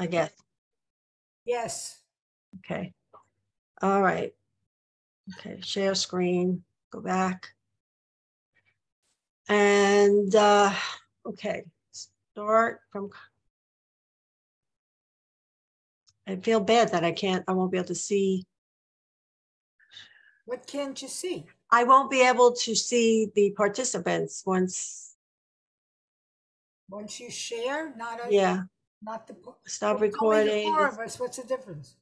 I guess. Yes, Okay. All right. Okay, share screen, go back. And, uh, okay, start from. I feel bad that I can't, I won't be able to see, what can't you see? I won't be able to see the participants once, Once you share, not a, yeah, not the. stop Well, it's only the recording. Four of us, what's the difference?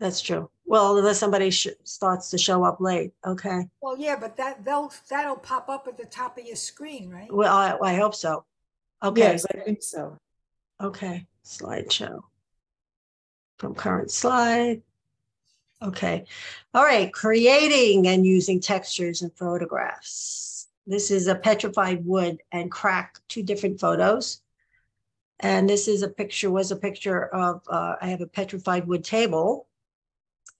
That's true. Well, unless somebody sh- starts to show up late, okay. Well, yeah, but that, they'll, that'll pop up at the top of your screen, right? Well, I, I hope so. Okay. Yes, I think so. Okay, slideshow. From current slide. Okay, all right, creating and using textures and photographs. This is a petrified wood and crack, two different photos. And this is a picture, was a picture of, uh, I have a petrified wood table.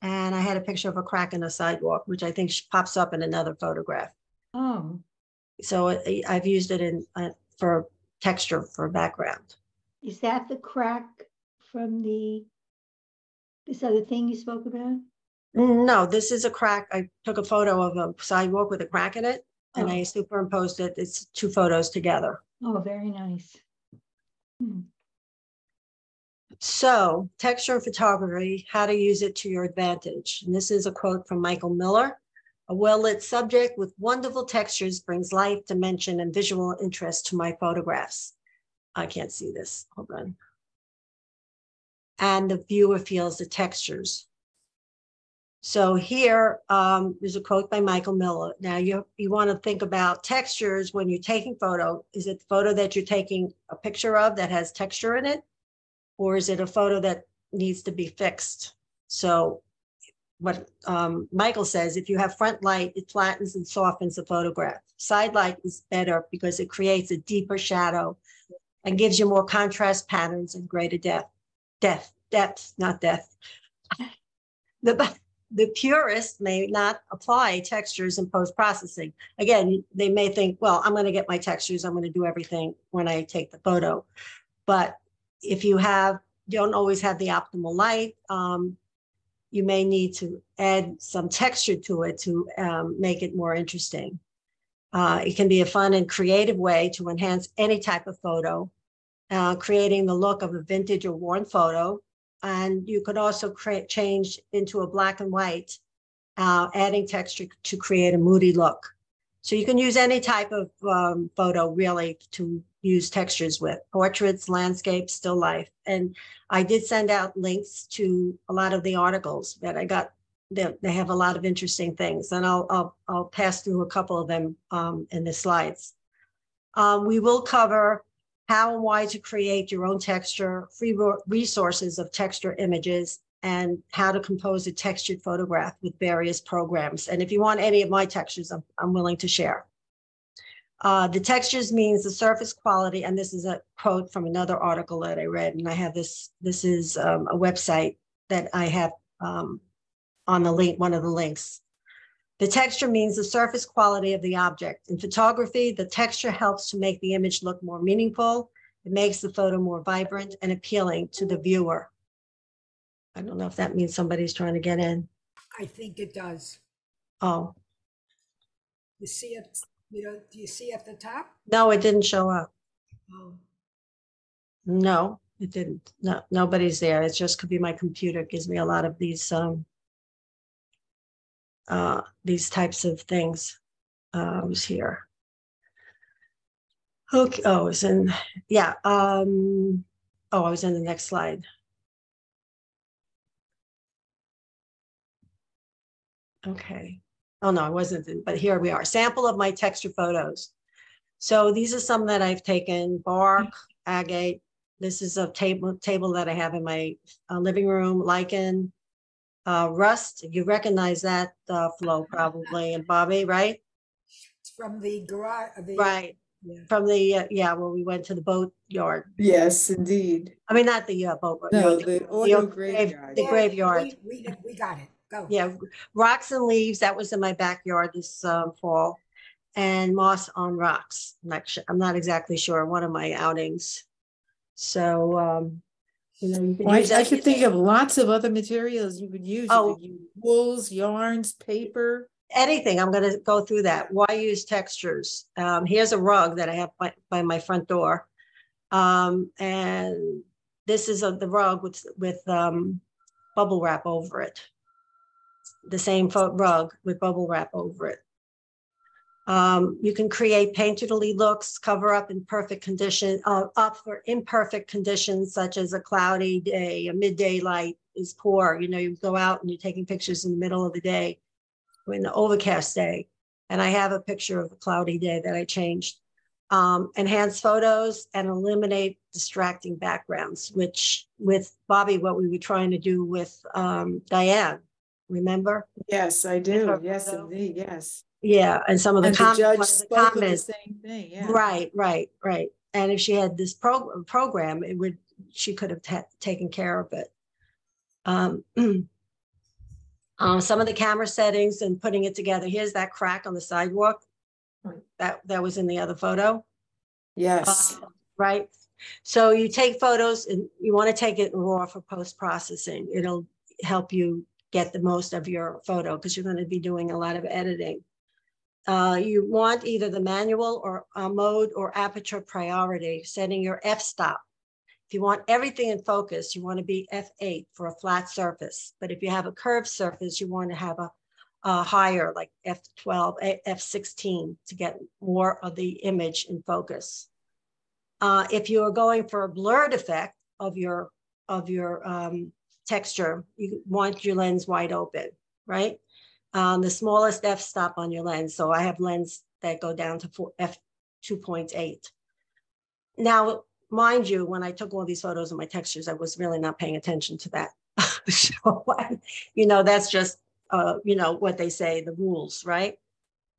And I had a picture of a crack in a sidewalk, which I think pops up in another photograph. Oh, So I- I've used it in, uh, for texture for background. Is that the crack from the, this other thing you spoke about? No, this is a crack. I took a photo of a sidewalk with a crack in it and Oh. I superimposed it. It's two photos together. Oh, very nice. Hmm, So texture and photography, how to use it to your advantage. And this is a quote from Michael Miller. A well-lit subject with wonderful textures brings life, dimension, and visual interest to my photographs. I can't see this. Hold on. And the viewer feels the textures. So here um, is a quote by Michael Miller. Now you you want to think about textures when you're taking photo. Is it the photo that you're taking a picture of that has texture in it? Or is it a photo that needs to be fixed? So what um, Michael says, if you have front light, it flattens and softens the photograph. Side light is better because it creates a deeper shadow and gives you more contrast patterns and greater depth. Depth, depth, not depth. The, the purist may not apply textures in post-processing. Again, they may think, well, I'm going to get my textures, I'm going to do everything when I take the photo. But if you have, you don't always have the optimal light, um, you may need to add some texture to it to um, make it more interesting. Uh, it can be a fun and creative way to enhance any type of photo, uh, creating the look of a vintage or worn photo. And you could also create change into a black and white, uh, adding texture to create a moody look. So you can use any type of um, photo really to use textures with portraits, landscapes, still life. And I did send out links to a lot of the articles that I got. They, they have a lot of interesting things, and I'll I'll, I'll pass through a couple of them um, in the slides. Um, we will cover how and why to create your own texture, free resources of texture images, and how to compose a textured photograph with various programs. And if you want any of my textures, I'm, I'm willing to share. Uh, the textures means the surface quality, and this is a quote from another article that I read, and I have this, this is um, a website that I have um, on the link, one of the links. The texture means the surface quality of the object. In photography, the texture helps to make the image look more meaningful. It makes the photo more vibrant and appealing to the viewer. I don't know if that means somebody's trying to get in. I think it does. Oh, You see it, you know, do you see at the top? no, it didn't show up. Oh, No, it didn't. No, nobody's there. It just could be my computer It gives me a lot of these, um, uh, these types of things. Was here. Okay, oh, it was in, yeah, um, oh, I was in the next slide. Okay. Oh, no, I wasn't, in- but here we are. Sample of my texture photos. So these are some that I've taken, bark, agate. This is a table, table that I have in my uh, living room, lichen. Uh, rust, you recognize that, uh, flow probably, and Bobby, right? it's from the garage, the. Right, yeah. from the, uh, yeah, well, we went to the boat yard. Yes, indeed. I mean, not the uh, boat. but No, the- the auto grave- graveyard. The Yeah, graveyard. We, we, we got it, go. Yeah, rocks and leaves, that was in my backyard this um, fall. And moss on rocks, I'm not, su- I'm not exactly sure, one of my outings. So, um, You know, you can Well, I I could think of lots of other materials you could use. Oh. could use Wools, yarns, paper. anything. I'm going to go through that. Why use textures? Um, here's a rug that I have by, by my front door. Um, and this is a, the rug with, with, um, bubble wrap over it. The same fo- rug with bubble wrap over it. Um, you can create painterly looks, cover up imperfect condition, uh, up for imperfect conditions such as a cloudy day, a midday light is poor. You know, you go out and you're taking pictures in the middle of the day, in an overcast day. And I have a picture of a cloudy day that I changed. Um, enhance photos and eliminate distracting backgrounds, which with Bobby, what we were trying to do with um, Diane, remember? Yes, I do. Yes, photo. indeed, yes. Yeah, and some of the And the judge the of the comments. same thing, yeah. Right, right, right. And if she had this program, program, it would, she could have ta- taken care of it. Um, uh, some of the camera settings and putting it together. Here's that crack on the sidewalk. That, that was in the other photo. Yes, Uh, Right? So you take photos and you want to take it raw for post-processing. It'll help you get the most of your photo because you're going to be doing a lot of editing. Uh, you want either the manual or uh, mode or aperture priority, setting your f-stop. If you want everything in focus, you want to be f8 for a flat surface. But if you have a curved surface, you want to have a, a higher, like f12, a- f16 to get more of the image in focus. Uh, if you are going for a blurred effect of your of your um, texture, you want your lens wide open, right? Um, the smallest f-stop on your lens. So I have lens that go down to four, f 2.8. Now, mind you, when I took all these photos of my textures, I was really not paying attention to that. so, you know, that's just, uh, you know, what they say, the rules, right?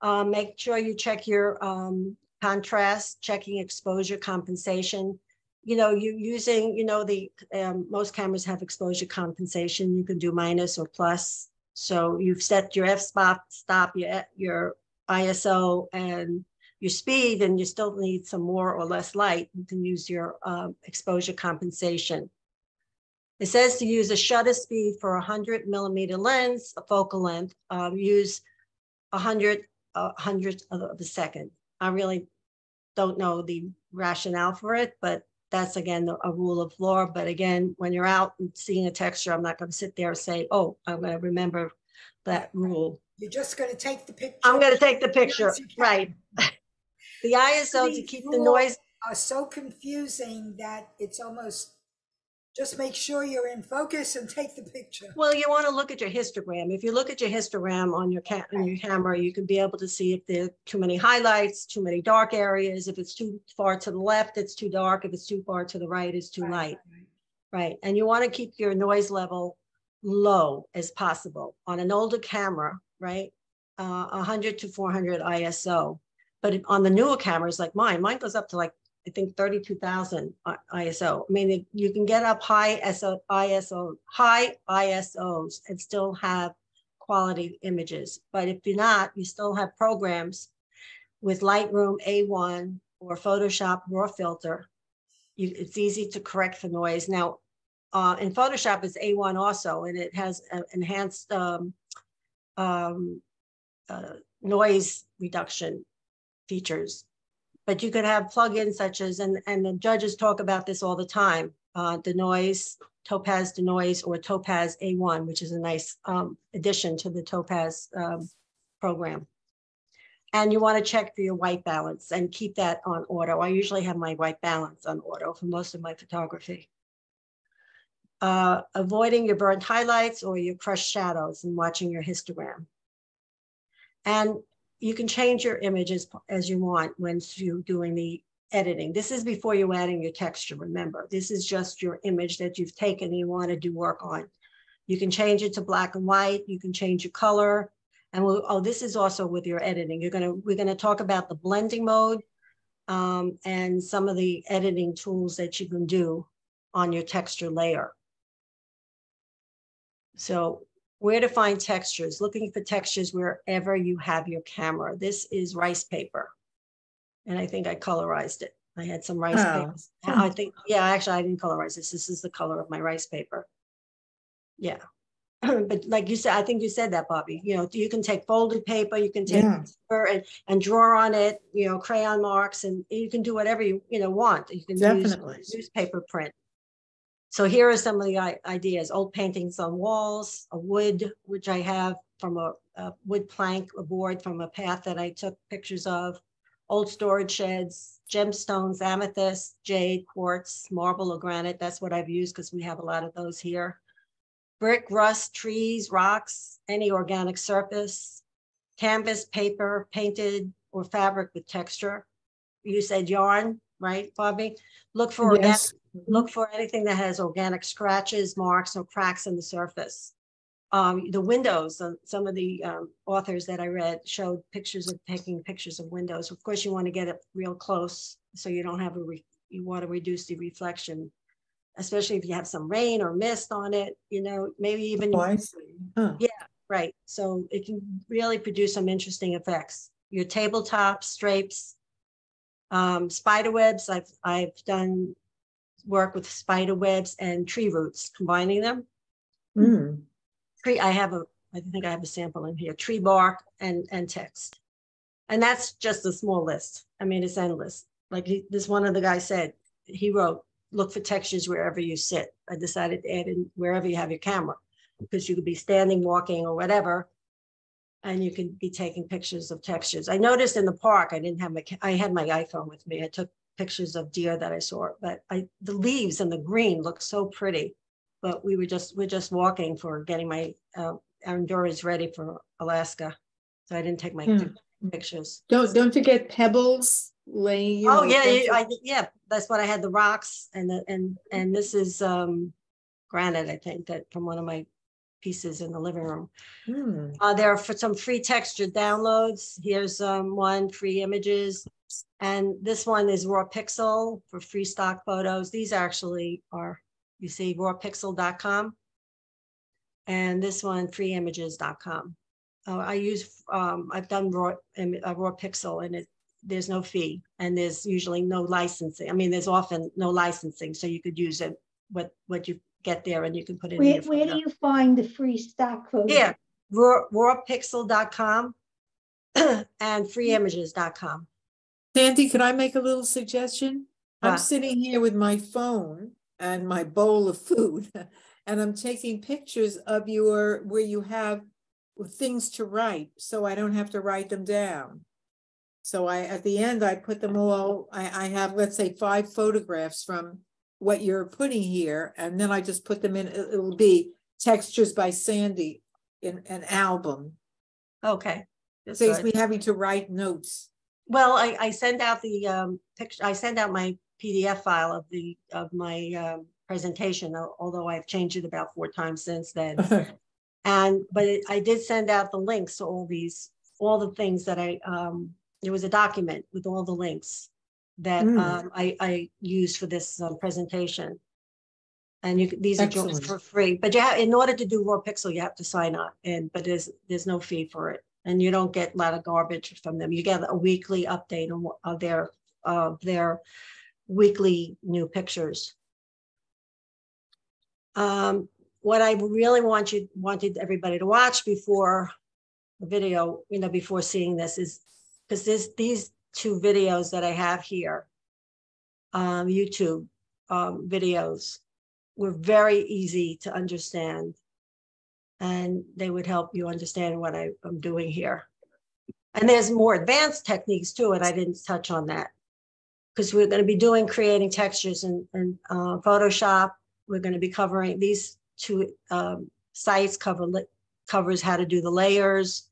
Uh, make sure you check your um, contrast, checking exposure compensation. You know, you're using, you know, the um, most cameras have exposure compensation. You can do minus or plus. So you've set your f spot, stop, your your ISO, and your speed, and you still need some more or less light. You can use your um, exposure compensation. It says to use a shutter speed for a 100 millimeter lens, a focal length. Um, use a hundred a hundredth of a second. I really don't know the rationale for it, but that's again a rule of law. But again, when you're out and seeing a texture, I'm not going to sit there and say, "Oh, I'm going to remember that rule." You're just gonna take the picture. I'm going to take the picture, Yes, you can. right? The ISO to keep the noise. Are so confusing that it's almost, just make sure you're in focus and take the picture. Well, you want to look at your histogram. If you look at your histogram on your ca- on your camera, you can be able to see if there are too many highlights, too many dark areas. If it's too far to the left, it's too dark. If it's too far to the right, it's too Right, light. right. Right, and you want to keep your noise level low as possible on an older camera, right? Uh, 100 to 400 ISO. But on the newer cameras like mine, mine goes up to like, I think 32,000 I- ISO. I mean, you can get up high SO, ISO, high ISOs and still have quality images. But if you're not, you still have programs with Lightroom A1 or Photoshop RAW filter you, it's easy to correct the noise. Now, uh, in Photoshop, it's A1 also, and it has uh, enhanced um, um, uh, noise reduction features. But you could have plugins such as, and, and the judges talk about this all the time, uh, Denoise, Topaz Denoise, or Topaz A1, which is a nice um, addition to the Topaz um, program. And you want to check for your white balance and keep that on auto. I usually have my white balance on auto for most of my photography. Uh, avoiding your burnt highlights or your crushed shadows and watching your histogram. And you can change your images as you want when you're doing the editing. This is before you adding your texture, remember. This is just your image that you've taken and you want to do work on. You can change it to black and white. You can change your color. And we'll, oh, this is also with your editing. You're gonna, we're gonna talk about the blending mode um, and some of the editing tools that you can do on your texture layer. So where to find textures, looking for textures wherever you have your camera. This is rice paper. And I think I colorized it. I had some rice Oh, papers. Hmm. I think, yeah, actually, I didn't colorize this. This is the color of my rice paper. Yeah. But like you said, I think you said that, Bobby, you know, you can take folded paper, you can take Yeah. paper and, and draw on it, you know, crayon marks, and you can do whatever you, you know, want. You can use Definitely. newspaper print. So here are some of the ideas, old paintings on walls, a wood, which I have from a, a wood plank, a board from a path that I took pictures of, old storage sheds, gemstones, amethyst, jade, quartz, marble or granite. That's what I've used because we have a lot of those here. Brick, rust, trees, rocks, any organic surface, canvas, paper, painted or fabric with texture. You said yarn, right, Bobby? Look for organic look for anything that has organic scratches, marks, or cracks in the surface. Um, the windows, uh, some of the um, authors that I read showed pictures of taking pictures of windows. Of course, you want to get it real close so you don't have a, re- you want to reduce the reflection, especially if you have some rain or mist on it, you know, maybe even, Oh. Huh. right. So it can really produce some interesting effects. Your tabletops, drapes, um, spider webs, I've, I've done work with spider webs and tree roots, combining them. Mm, Tree, I have a, I think I have a sample in here, tree bark and, and text. And that's just a small list. I mean, it's endless. Like he, this one of the guys said, he wrote, look for textures wherever you sit. I decided to add in wherever you have your camera, because you could be standing, walking or whatever. And you can be taking pictures of textures. I noticed in the park, I didn't have my, I had my iPhone with me. I took pictures of deer that I saw, but I, the leaves and the green look so pretty. But we were just, we're just walking for getting my, uh, Endura's ready for Alaska. So I didn't take my Yeah. pictures. Don't, don't forget pebbles laying. Oh, yeah, yeah, yeah, that's what I had, the rocks and the, and, and this is, um, granite, I think, that from one of my pieces in the living room. Hmm, Uh, there are for some free texture downloads. Here's, um, one, free images. And this one is raw pixel for free stock photos. These actually are, you see rawpixel.com. And this one, freeimages.com. Uh, I use, um, I've done raw, uh, raw pixel and it, there's no fee and there's usually no licensing. I mean, there's often no licensing, so you could use it, what, what you get there and you can put it in Where, where do you find the free stock photos? Yeah, raw, rawpixel.com and freeimages.com. Sandy, could I make a little suggestion? I'm sitting here with my phone and my bowl of food, and I'm taking pictures of your, where you have things to write, so I don't have to write them down. So I, at the end, I put them all, I, I have, let's say, five photographs from what you're putting here, and then I just put them in, it- it'll be textures by Sandy in an album. Okay. that's Saves good. me having to write notes. Well, I, I send out the um, picture, I send out my PDF file of the, of my um, presentation, although I've changed it about four times since then. And, but it- I did send out the links to all these, all the things that I, um, there was a document with all the links that Mm. um, I, I used for this um, presentation. And you, these are joined for free, but you have, in order to do raw pixel, you have to sign up and, but there's, there's no fee for it. And you don't get a lot of garbage from them. You get a weekly update on of their, of their weekly new pictures. Um, what I really want you, wanted everybody to watch before the video, you know, before seeing this is, because this, these two videos that I have here, um, YouTube, um, videos were very easy to understand. And they would help you understand what I, I'm doing here. And there's more advanced techniques too, and I didn't touch on that. Because we're going to be doing creating textures in, in uh, Photoshop. We're going to be covering these two um, sites cover covers how to do the layers,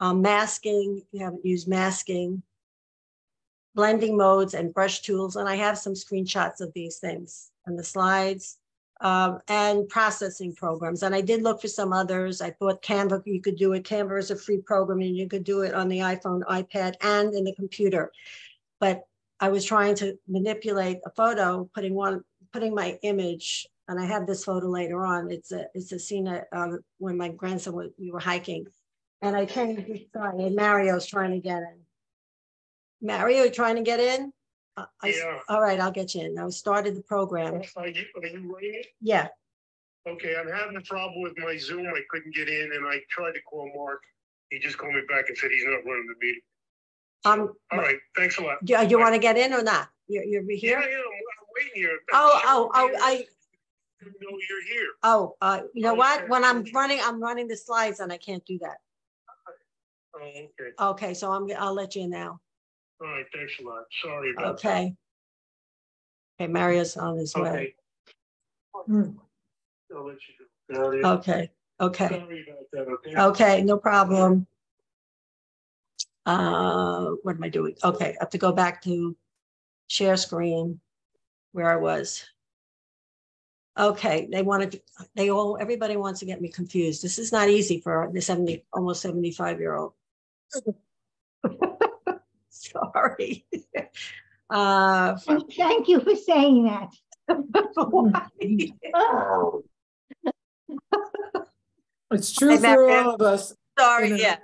um, masking. You haven't used masking, blending modes and brush tools. And I have some screenshots of these things and the slides um, and processing programs. And I did look for some others. I thought Canva, you could do it. Canva is a free program and you could do it on the iPhone, iPad, and in the computer. But I was trying to manipulate a photo, putting one, putting my image, and I have this photo later on. It's a, it's a scene um, when my grandson, was- we were hiking. And I changed this guy, and Mario's trying to get in. Mario, you trying to get in? I- I- Yeah. all right, I'll get you in. I started the program. Are you, are you running it? Yeah, Okay, I'm having a problem with my Zoom. I couldn't get in and I tried to call Mark. He just called me back and said he's not running the meeting. um, All right, thanks a lot. do you want to get in or not? You're, you're Yeah, here? yeah, I'm I'm waiting here. Oh, oh, oh, I, didn't know you're here. oh, uh, you know Oh, what? When I'm running, I'm running the slides and I can't do that. Oh, okay. Okay, so I'm, I'll let you in now. All right, thanks a lot. Sorry about that. Okay. Okay, Mario's on his way. Okay. Hmm. I'll let you go. Sorry. Okay, okay. Sorry about that, okay? Okay, no problem. Uh, what am I doing? Okay, I have to go back to share screen where I was. Okay, they wanted, to- they all, everybody wants to get me confused. This is not easy for the seventy, almost seventy-five year old. Sorry. Uh, Thank thank you for saying that. Oh, It's true Hey, for all of us. Sorry, in a- yeah.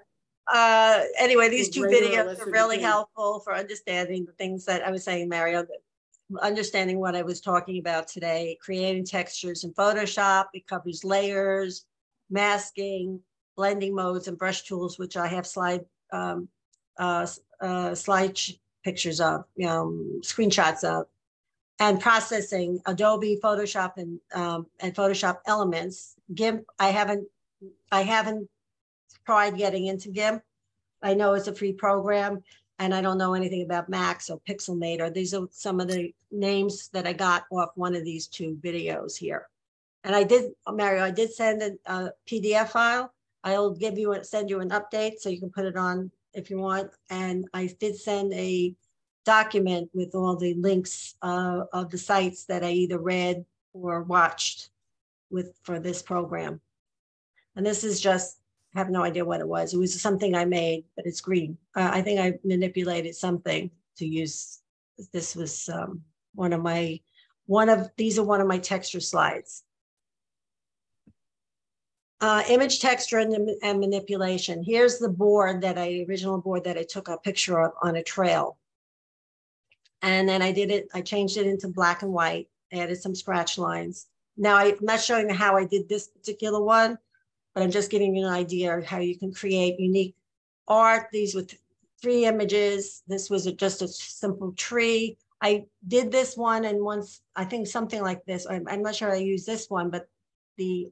Uh, anyway, these two videos are really helpful for understanding the things that I was saying, Mario. Understanding what I was talking about today, creating textures in Photoshop. It covers layers, masking, blending modes and brush tools, which I have slide, um, uh, s- uh, slide pictures of, um, screenshots of. And processing Adobe Photoshop and, um, and Photoshop elements. GIMP, I haven't, I haven't tried getting into GIMP. I know it's a free program and I don't know anything about Max or Pixelmator. These are some of the names that I got off one of these two videos here. And I did, Mario, I did send a, a PDF file. I'll give you, a send you an update so you can put it on if you want. And I did send a document with all the links uh, of the sites that I either read or watched with, for this program. And this is just I have no idea what it was. It was something I made, but it's green. Uh, I think I manipulated something to use. This was um, one of my, one of, these are one of my texture slides. Uh, image texture and, and manipulation. Here's the board that I, original board that I took a picture of on a trail. And then I did it, I changed it into black and white, added some scratch lines. Now I'm not showing how I did this particular one, but I'm just giving you an idea of how you can create unique art. These with three images. This was a, just a simple tree. I did this one and once, I think something like this. I'm, I'm not sure I used this one, but the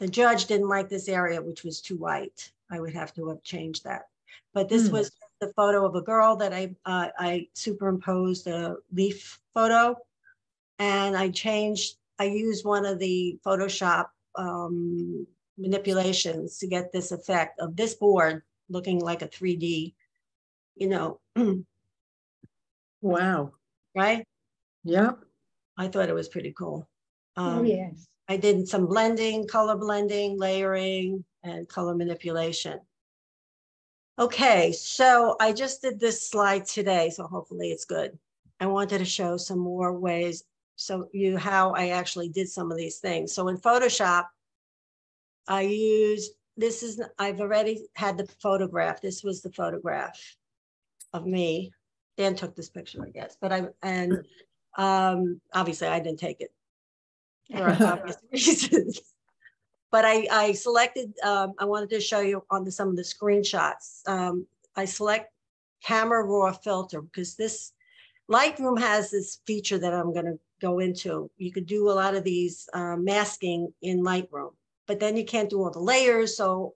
the judge didn't like this area, which was too white. I would have to have changed that. But this Hmm. was the photo of a girl that I uh, I superimposed a leaf photo, and I changed. I used one of the Photoshop um, manipulations to get this effect of this board looking like a 3D, you know, Wow. right? Yep. I thought it was pretty cool. oh, Um, yes. I did some blending, color blending, layering, and color manipulation. Okay, so I just did this slide today, so hopefully it's good. I wanted to show some more ways, so you how I actually did some of these things. So in Photoshop, I used, this is, I've already had the photograph. This was the photograph of me. Dan took this picture, I guess, but I, and um, obviously I didn't take it for obvious reasons. But I, I selected, um, I wanted to show you on the, some of the screenshots. Um, I select camera raw filter because this Lightroom has this feature that I'm going to go into. You could do a lot of these uh, masking in Lightroom, but then you can't do all the layers. So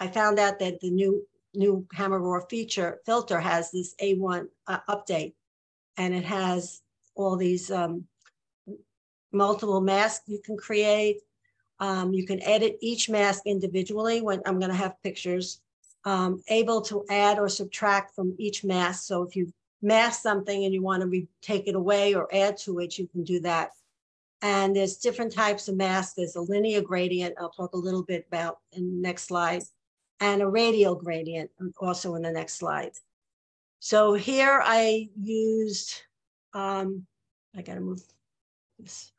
I found out that the new new camera raw feature filter has this A1 uh, update, and it has all these um, multiple masks you can create. Um, you can edit each mask individually when I'm going to have pictures. Um, able to add or subtract from each mask. So if you mask something and you want to take it away or add to it, you can do that. And there's different types of masks. There's a linear gradient. I'll talk a little bit about in the next slide, and a radial gradient also in the next slide. So here I used, um, I gotta move this.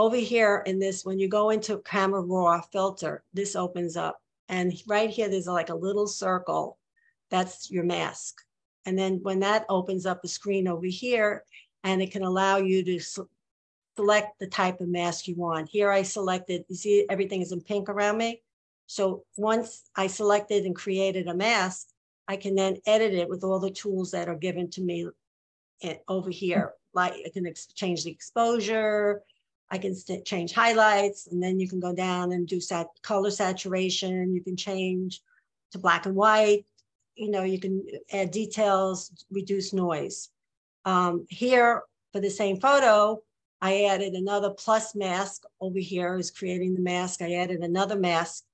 Over here in this, when you go into camera raw filter, this opens up. And right here, there's like a little circle. That's your mask. And then when that opens up a screen over here, and it can allow you to select the type of mask you want. Here I selected, you see, everything is in pink around me. So once I selected and created a mask, I can then edit it with all the tools that are given to me eh, over here. Like I can change the exposure, I can st- change highlights, and then you can go down and do sat color saturation. You can change to black and white. You know, you can add details, reduce noise. Um, here for the same photo, I added another plus mask over here is creating the mask. I added another mask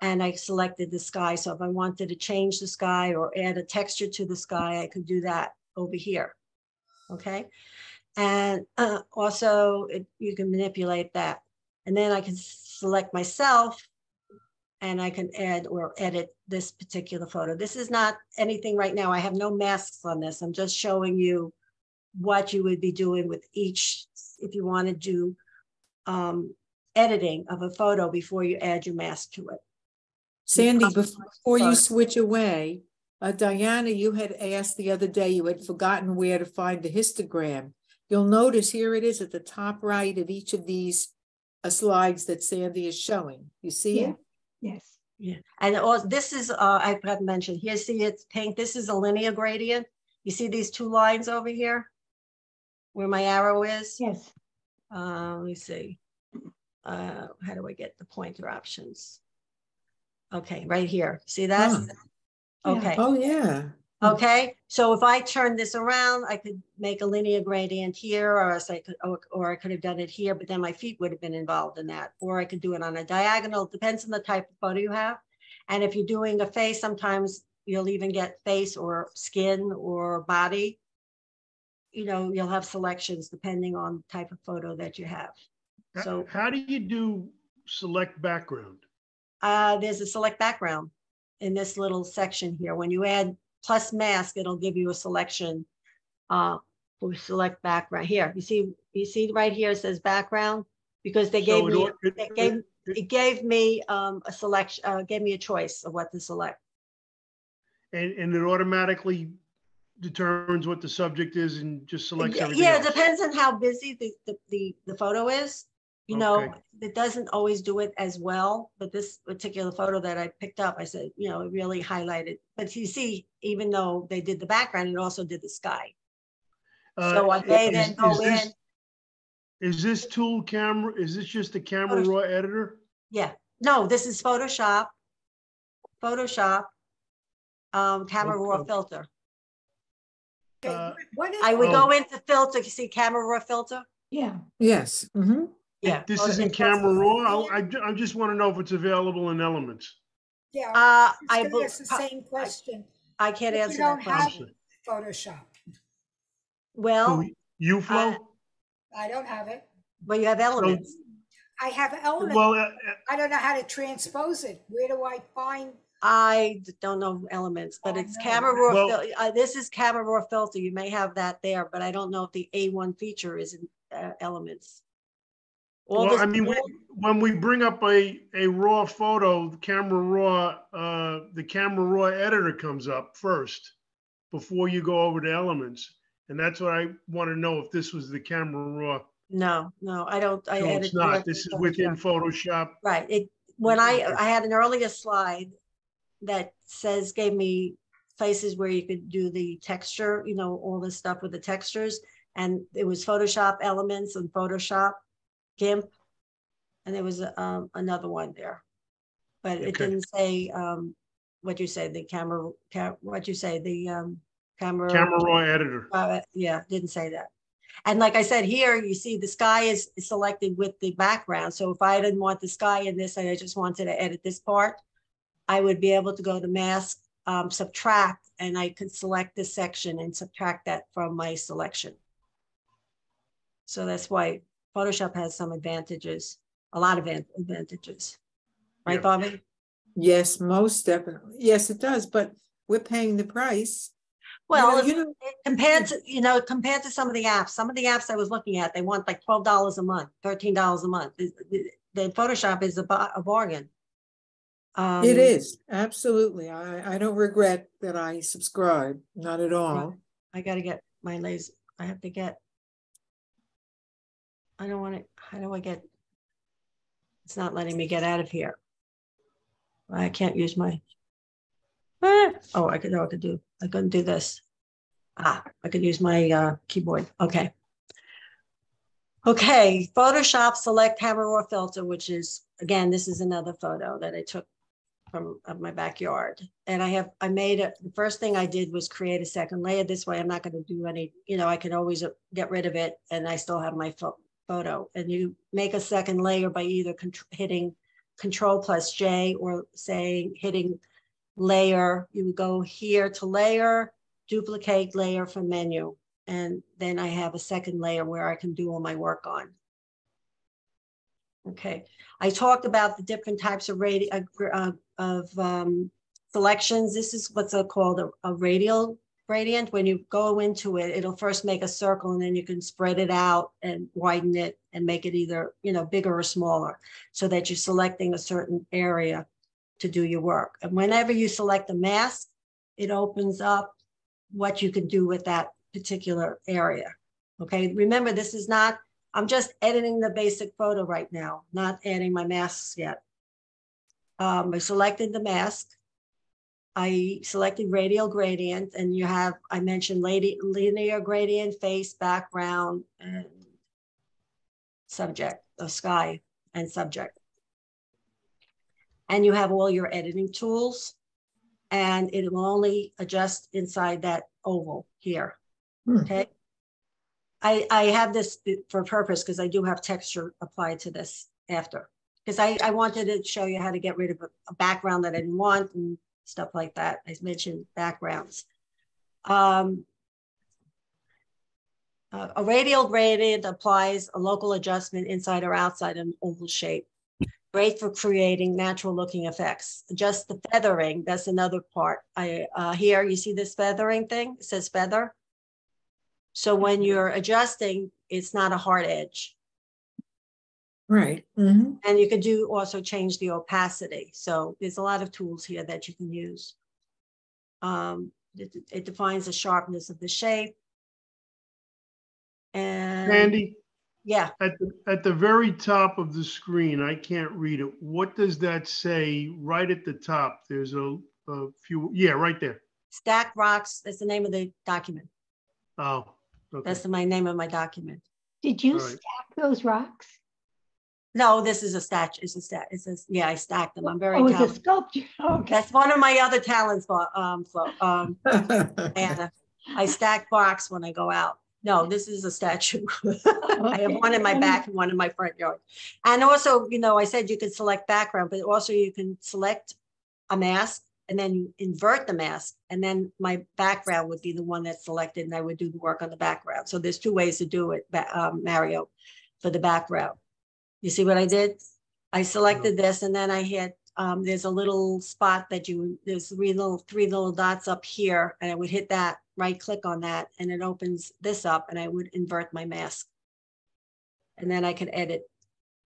and I selected the sky. So if I wanted to change the sky or add a texture to the sky, I could do that over here. Okay. And uh, also it, you can manipulate that. And then I can select myself and I can add or edit this particular photo. This is not anything right now. I have no masks on this. I'm just showing you what you would be doing with each, if you want to do um, editing of a photo before you add your mask to it. Sandy, before you switch away, uh, Diana, you had asked the other day, you had forgotten where to find the histogram. You'll notice here it is at the top right of each of these uh, slides that Sandy is showing. You see Yeah. it? Yes, Yeah, and also this is, uh, I forgot to mention, here, see it's pink, this is a linear gradient. You see these two lines over here? Where my arrow is? yes. Uh, let me see. Uh, how do I get the pointer options? Okay, right here, see that? Huh. Okay, Oh, yeah. Okay, so if I turn this around, I could make a linear gradient here, or else I could, or, or I could have done it here, but then my feet would have been involved in that. Or I could do it on a diagonal, It depends on the type of photo you have. And if you're doing a face, sometimes you'll even get face or skin or body. You know, you'll have selections depending on the type of photo that you have. So- How do you do select background? Uh, there's a select background in this little section here. When you add plus mask, it'll give you a selection. Uh, for select background here. You see, you see right here it says background because they gave So me, it- it gave, it- it gave me um, a selection, uh, gave me a choice of what to select. And, and it automatically determines what the subject is and just selects Yeah, everything Yeah, it else? depends on how busy the, the, the, the photo is. You know, Okay. it doesn't always do it as well, but this particular photo that I picked up, I said, you know, it really highlighted. But you see, even though they did the background, it also did the sky. So Uh, I they is- then go is this- in, Is this tool camera, is this just a camera Photoshop. raw editor? yeah, no, this is Photoshop. Photoshop. Um, camera raw filter. Okay, Uh, I would Oh. go into filter, you see camera raw filter? Yeah, Yes. hmm Yeah. This go isn't camera raw? I, I just want to know if it's available in Elements. Yeah, Uh, I I, was bel- gonna ask the same question. I can't If you answer that don't have- question. Photoshop. Well, Who- UFlow? I don't have it. but you have elements. I have elements. Well, uh, uh, I don't know how to transpose it. Where do I find? I don't know elements, but Oh, it's no. camera raw, Well- uh, this is camera raw filter. You may have that there, but I don't know if the A1 feature is in uh, elements. All well, I mean, we- when we bring up a, a raw photo, the camera raw, uh, the camera raw editor comes up first before you go over to Elements. And that's what I want to know if this was the camera raw. No, no, I don't, I No, edit. it's not. This is within Photoshop. Photoshop. Right, it, when I, I had an earlier slide that says, gave me places where you could do the texture, you know, all this stuff with the textures. And it was Photoshop Elements and Photoshop GIMP. And there was um, another one there. But it didn't say, um, what you say, the camera, ca- what you say, the um, camera. Camera raw editor. Uh, yeah, didn't say that. And like I said, here you see the sky is is selected with the background. So if I didn't want the sky in this and I just wanted to edit this part, I would be able to go to mask, um, subtract, and I could select this section and subtract that from my selection. So that's why Photoshop has some advantages, a lot of advantages. Right, Yeah. Bobby? Yes, most definitely. Yes, it does, but we're paying the price. You know- Well, You know, compared to, you know, compared to some of the apps, some of the apps I was looking at, they want like twelve dollars a month, thirteen dollars a month. The- Photoshop is a a bargain. Um, It is, absolutely. I, I don't regret that I subscribe, not at all. I gotta get my laser, I have to get. I don't wanna, how do I get? It's not letting me get out of here. I can't use my. Ah, Oh, I could, I could do, I couldn't do this. Ah, I could use my uh keyboard, okay. Okay, Photoshop select camera raw filter, which is, again, this is another photo that I took from my backyard. And I have, I made it, the first thing I did was create a second layer. This way I'm not gonna do any, you know, I can always get rid of it and I still have my photo. And you make a second layer by either hitting Control plus J or saying hitting layer. You would go here to layer, duplicate layer from menu. And then I have a second layer where I can do all my work on. Okay, I talked about the different types of radi- uh, uh, of um, selections. This is what's called a, a radial gradient. When you go into it, it'll first make a circle and then you can spread it out and widen it and make it either, you know, bigger or smaller so that you're selecting a certain area to do your work. And whenever you select a mask, it opens up what you can do with that particular area. Okay, remember, this is not, I'm just editing the basic photo right now, not adding my masks yet. Um, I selected the mask. I selected radial gradient and you have, I mentioned lady, linear gradient, face, background, and subject, the sky and subject. And you have all your editing tools and it will only adjust inside that oval here. Hmm. Okay. I, I have this for purpose because I do have texture applied to this after. Because I, I wanted to show you how to get rid of a, a background that I didn't want and stuff like that. I mentioned backgrounds. Um, uh, a radial gradient applies a local adjustment inside or outside an oval shape. Great for creating natural looking effects. Just the feathering, that's another part. I uh, here you see this feathering thing, it says feather. So when you're adjusting, it's not a hard edge. Right. mhm. And you can do also change the opacity. So there's a lot of tools here that you can use. Um, it, it defines the sharpness of the shape. And Andy, yeah, at, the at the very top of the screen, I can't read it. What does that say right at the top? There's a, a few, yeah, right there. stack rocks, that's the name of the document. Oh, okay. That's the, my name of my document. Did you All right. stack those rocks? No, this is a statue. It's a stat. It's a, yeah, I stacked them. I'm very Oh, it's a sculpture. Okay. That's one of my other talents, um, Flo- um, Anna. I stack rocks when I go out. No, this is a statue. I have one in my back and one in my front yard. And also, you know, I said you can select background, but also you can select a mask and then you invert the mask. And then my background would be the one that's selected and I would do the work on the background. So there's two ways to do it, um, Mario, for the background. You see what I did? I selected this and then I hit, um, there's a little spot that you, there's three little, three little dots up here and I would hit that, right click on that and it opens this up and I would invert my mask. And then I could edit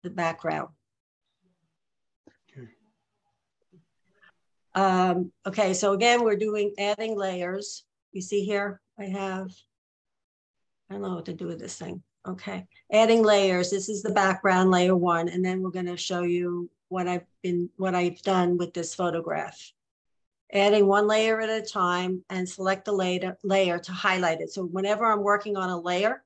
the background. Okay. Um, okay, so again, we're doing adding layers. You see here, I have, I don't know what to do with this thing. Okay, adding layers. This is the background layer one, and then we're gonna show you what I've been, what I've done with this photograph. Adding one layer at a time and select the layer, layer to highlight it. So whenever I'm working on a layer,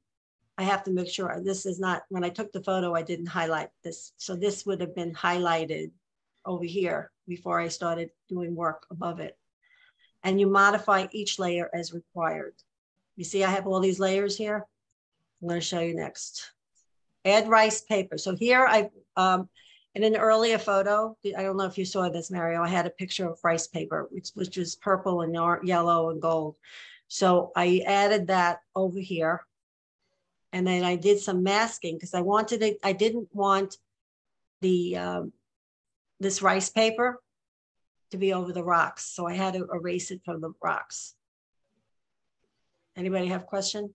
I have to make sure this is not, when I took the photo, I didn't highlight this. So this would have been highlighted over here before I started doing work above it. And you modify each layer as required. You see, I have all these layers here. I'm going to show you next. Add rice paper. So here I, um, in an earlier photo, I don't know if you saw this, Mario, I had a picture of rice paper, which, which is purple and yellow and gold. So I added that over here. And then I did some masking because I wanted it, I didn't want the, um, this rice paper to be over the rocks. So I had to erase it from the rocks. Anybody have question?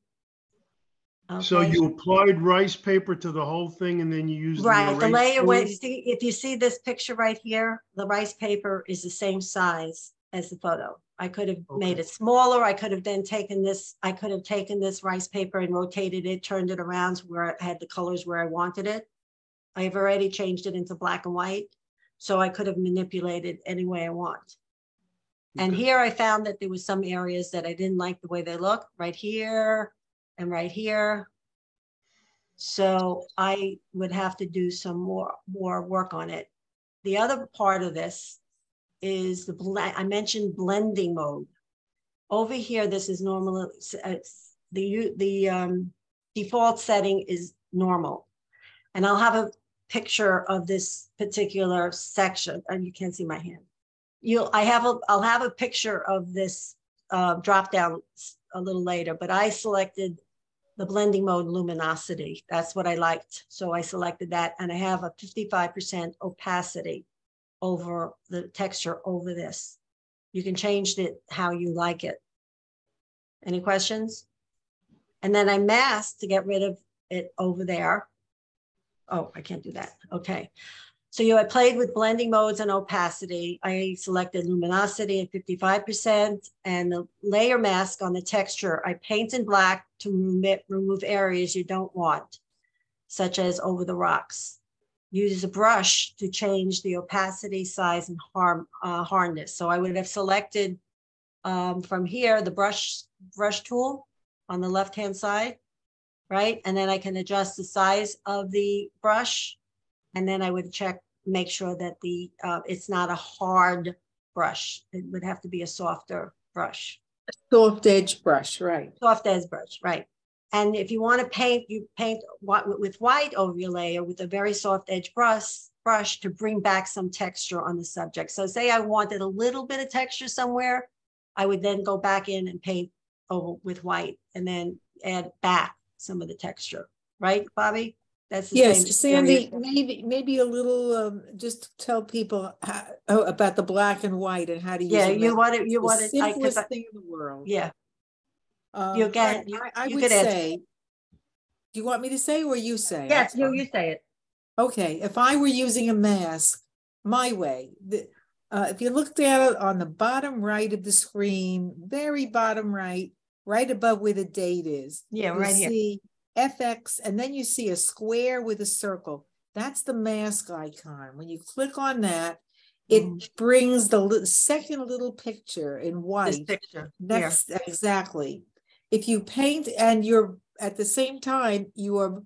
So Okay. you applied rice paper to the whole thing and then you used. Right, the erase layer, tool? see, if you see this picture right here, the rice paper is the same size as the photo. I could have made Okay. it smaller. I could have then taken this, I could have taken this rice paper and rotated it, turned it around to where I had the colors where I wanted it. I've already changed it into black and white, so I could have manipulated any way I want. And Okay. here I found that there was some areas that I didn't like the way they look, right here and right here. So I would have to do some more, more work on it. The other part of this is the, ble- I mentioned blending mode. Over here, this is normal, the, the um, default setting is normal. And I'll have a picture of this particular section, and you can't see my hand. You'll, I have a, I'll have a picture of this uh, drop down a little later, but I selected the blending mode luminosity. That's what I liked. So I selected that and I have a 55% opacity over the texture over this. You can change it how you like it. Any questions? And then I masked to get rid of it over there. Oh, I can't do that. Okay. So you I played with blending modes and opacity. I selected luminosity at 55% and the layer mask on the texture. I paint in black to remove, remove areas you don't want, such as over the rocks. Use a brush to change the opacity, size, and harm, uh, hardness. So I would have selected um, from here the brush brush tool on the left-hand side, right? And then I can adjust the size of the brush and then I would check, make sure that the, uh, it's not a hard brush. It would have to be a softer brush, Soft edge brush, right. soft edge brush, right? And if you want to paint, you paint with white over your layer with a very soft edge brush, brush to bring back some texture on the subject. So say I wanted a little bit of texture somewhere, I would then go back in and paint over with white and then add back some of the texture, right, Bobby? That's the Yes, same Sandy, maybe, maybe a little, um, just tell people how, oh, about the black and white and how to use Yeah, you want it, you want it, I, 'cause simplest I- thing in the world. yeah, Um, you get- I- you- I, I you would could add- say, do you want me to say or you say? yes, That's you, you say it. Okay, if I were using a mask, my way, the, uh, if you look down on the bottom right of the screen, very bottom right, right above where the date is. Yeah, you right here. FX, and then you see a square with a circle. That's the mask icon. When you click on that, it Mhm. brings the li- second little picture in This white. picture, here. Next, exactly. If you paint and you're, at the same time, your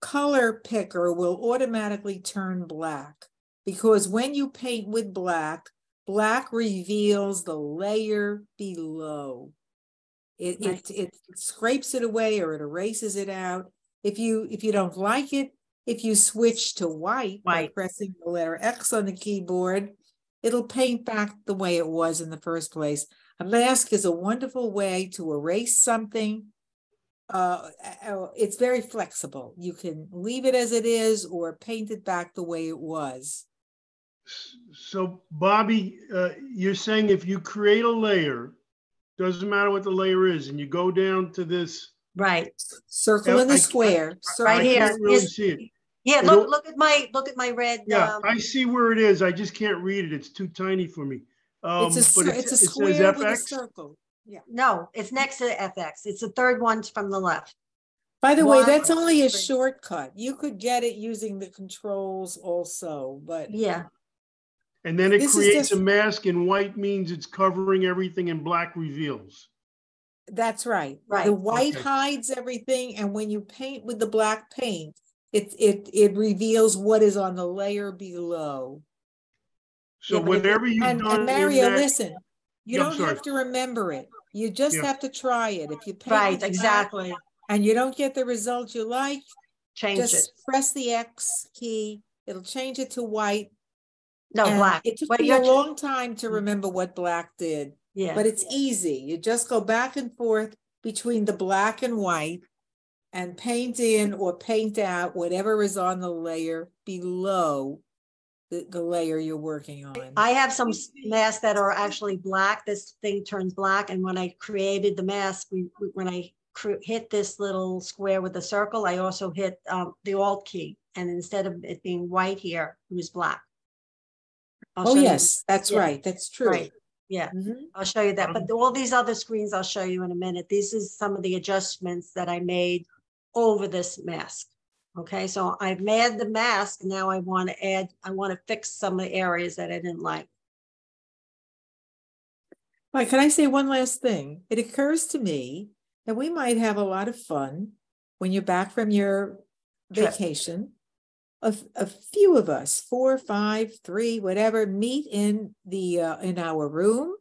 color picker will automatically turn black. Because when you paint with black, black reveals the layer below. It, Right. it, it scrapes it away or it erases it out. If you, if you don't like it, if you switch to white by pressing the letter X on the keyboard, it'll paint back the way it was in the first place. A mask is a wonderful way to erase something. Uh, uh, it's very flexible. You can leave it as it is or paint it back the way it was. So Bobby, uh, you're saying if you create a layer, doesn't matter what the layer is, and you go down to this. Right, Circle Yeah, in the I- square. Right I here. can't really Yes. see it. yeah, look, look at my, look at my red, Yeah, um, I see where it is. I just can't read it. It's too tiny for me. Um, It's a, but cir- it it's a it says square with a circle. Yeah. no, it's next to FX. It's the third one from the left. By the way, that's only a three. shortcut. You could get it using the controls also, but Yeah, And then it This is creates a mask and white means it's covering everything and black reveals. that's right. Right. The white Okay. hides everything, and when you paint with the black paint, it, it, it reveals what is on the layer below. So Yeah, but you- whenever you've And, done and Mario, that- listen, you Yeah, don't have to remember it. You just Yeah. have to try it. If you paint right, with black exactly. And you don't get the result you like, Change it. just press the X key. It'll change it to white. No, and black. It took me a long time to remember what black did. Yeah, But it's easy. You just go back and forth between the black and white and paint in or paint out whatever is on the layer below the, the layer you're working on. I have some masks that are actually black. This thing turns black. And when I created the mask, we, we- when I hit this little square with a circle, I also hit um, the Alt key. And instead of it being white here, it was black. I'll Oh, show you- yes, that's yeah, right. That's true. Right, yeah. Mhm. I'll show you that, but all these other screens I'll show you in a minute. These is some of the adjustments that I made over this mask. Okay, so I've made the mask, now I want to add, I want to fix some of the areas that I didn't like. Right, can I say one last thing? It occurs to me that we might have a lot of fun when you're back from your Trip. vacation. A, a few of us, four, five, three, whatever, meet in the, uh, in our room.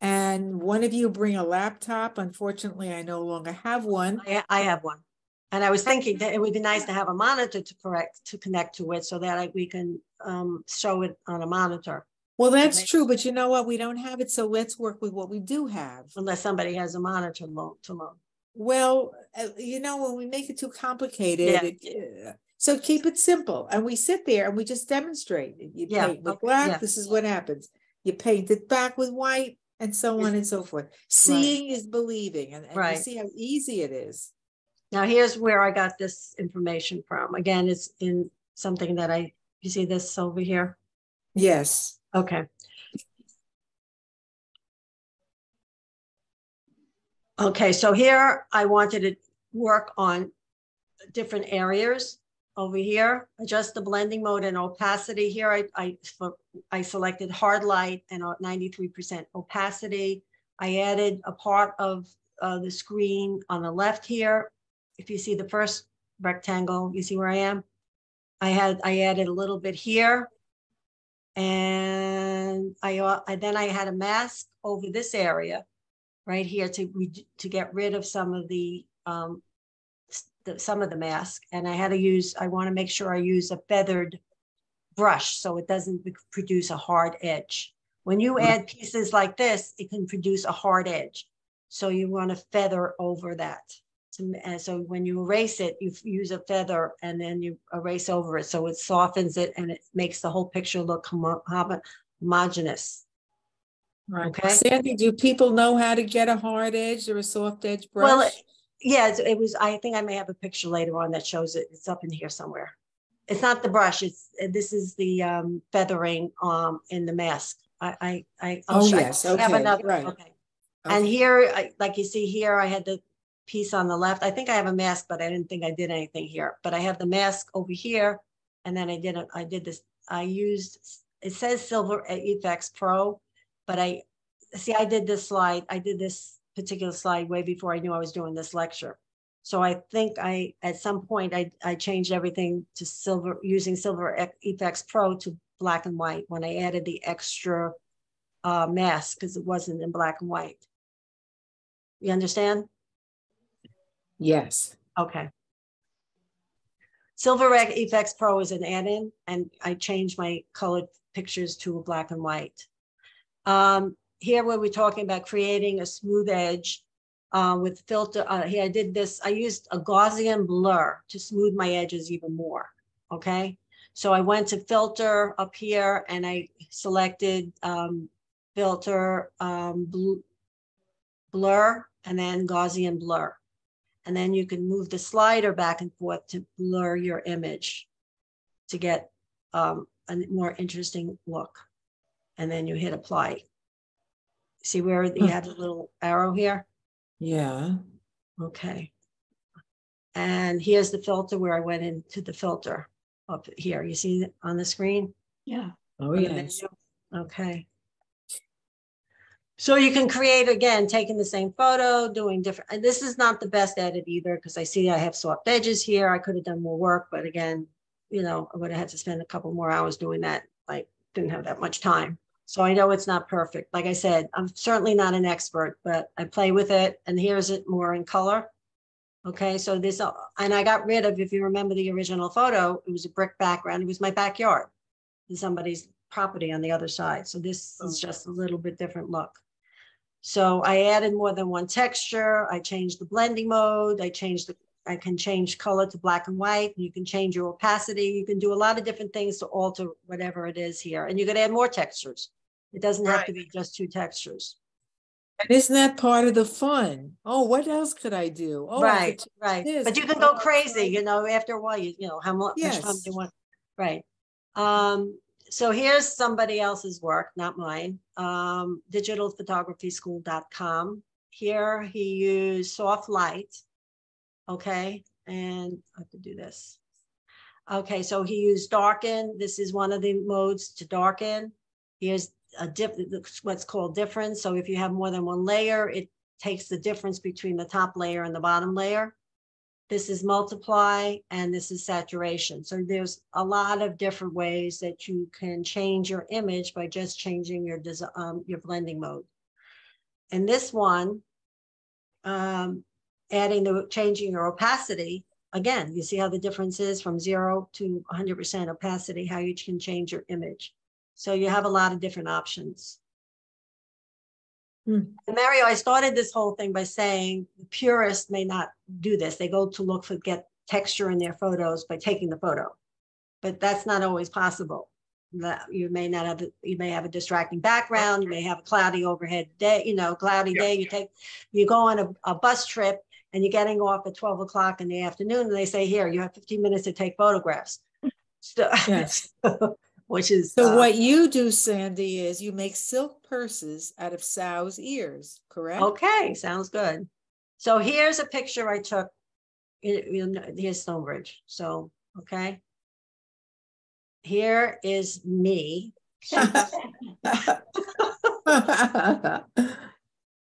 And one of you bring a laptop. Unfortunately, I no longer have one. I, I have one. And I was thinking that it would be nice to have a monitor to correct, to connect to it so that I- we can um, show it on a monitor. Well, that's true, but you know what? We don't have it, so let's work with what we do have. Unless somebody has a monitor to loan. Well, uh, you know, when we make it too complicated, Yeah. it, uh, so keep it simple. And we sit there and we just demonstrate. You Yeah, paint with okay, yeah. black, this is what happens. You paint it back with white and so on and so forth. Seeing is believing and, and you see how easy it is. Now, here's where I got this information from. Again, it's in something that I, you see this over here? Yes. Okay. Okay, so here I wanted to work on different areas over here, adjust the blending mode and opacity. Here I, I, I selected hard light and ninety-three percent opacity. I added a part of uh, the screen on the left here. If you see the first rectangle, you see where I am? I had, I added a little bit here. And I, uh, I, then I had a mask over this area right here to, to get rid of some of the, um, the, some of the mask. And I had to use, I want to make sure I use a feathered brush so it doesn't produce a hard edge. When you add pieces like this, it can produce a hard edge. So you want to feather over that. And so when you erase it, you f- use a feather and then you erase over it. So it softens it and it makes the whole picture look homo- homo- homogeneous. Okay. Sandy, do people know how to get a hard edge or a soft edge Well, brush? Yeah, it was, I think I may have a picture later on that shows it. It's up in here somewhere. It's not the brush, it's, this is the um feathering um in the mask. I, I, I. I'll Oh, show- I yes, have okay, another- right. Okay. And here, I, like you see here, I had the piece on the left. I think I have a mask, but I didn't think I did anything here. But I have the mask over here. And then I did, a- I did this, I used, it says Silver Efex Pro, but I, see, I did this slide, I did this particular slide way before I knew I was doing this lecture. So I think I, at some point, I, I changed everything to silver, using Silver Efex Pro to black and white when I added the extra uh, mask because it wasn't in black and white. You understand? Yes. Okay. Silver Efex Pro is an add-in and I changed my colored pictures to a black and white. Um, here where we're talking about creating a smooth edge uh, with filter, uh, here I did this, I used a Gaussian blur to smooth my edges even more, okay? So I went to filter up here and I selected um, filter um, blue, blur and then Gaussian blur. And then you can move the slider back and forth to blur your image to get um, a more interesting look. And then you hit apply. See where you have the little arrow here? Yeah. Okay. And here's the filter where I went into the filter up here. You see on the screen? Yeah. Oh, on yes. Okay. So you can create again, taking the same photo, doing different, and this is not the best edit either, because I see I have swapped edges here. I could have done more work, but again, you know, I would have had to spend a couple more hours doing that. I didn't have that much time. So I know it's not perfect. Like I said, I'm certainly not an expert, but I play with it and here's it more in color. Okay, so this, uh, and I got rid of, if you remember the original photo, it was a brick background. It was my backyard. And somebody's property on the other side. So this is just a little bit different look. So I added more than one texture. I changed the blending mode. I changed the, I can change color to black and white. You can change your opacity. You can do a lot of different things to alter whatever it is here. And you can add more textures. It doesn't have to be just two textures. And isn't that part of the fun? Oh, what else could I do? Oh, I Right, could right. this, But you can oh, go crazy, you know, after a while, you, you know, how much, much time Yes. you want. Right. Um, so here's somebody else's work, not mine. Um, digitalphotographyschool.com. Here he used soft light. Okay, and I have to do this. Okay, so he used darken. This is one of the modes to darken. Here's a dip, what's called difference. So if you have more than one layer, it takes the difference between the top layer and the bottom layer. This is multiply and this is saturation. So there's a lot of different ways that you can change your image by just changing your um, your blending mode. And this one, um, adding the changing your opacity, again, you see how the difference is from zero to 100% opacity, how you can change your image. So you have a lot of different options. Hmm. And Mario, I started this whole thing by saying the purists may not do this. They go to look for get texture in their photos by taking the photo. But that's not always possible. That you may not have, you may have a distracting background, you may have a cloudy overhead day, you know, cloudy Yeah. day, you take, you go on a, a bus trip and you're getting off at 12 o'clock in the afternoon and they say, here, you have 15 minutes to take photographs. So, Yes. Which is. So uh, what you do, Sandy, is you make silk purses out of sow's ears, correct? Okay, sounds good. So here's a picture I took. You- you know, Here's Stonebridge. So, okay. Here is me.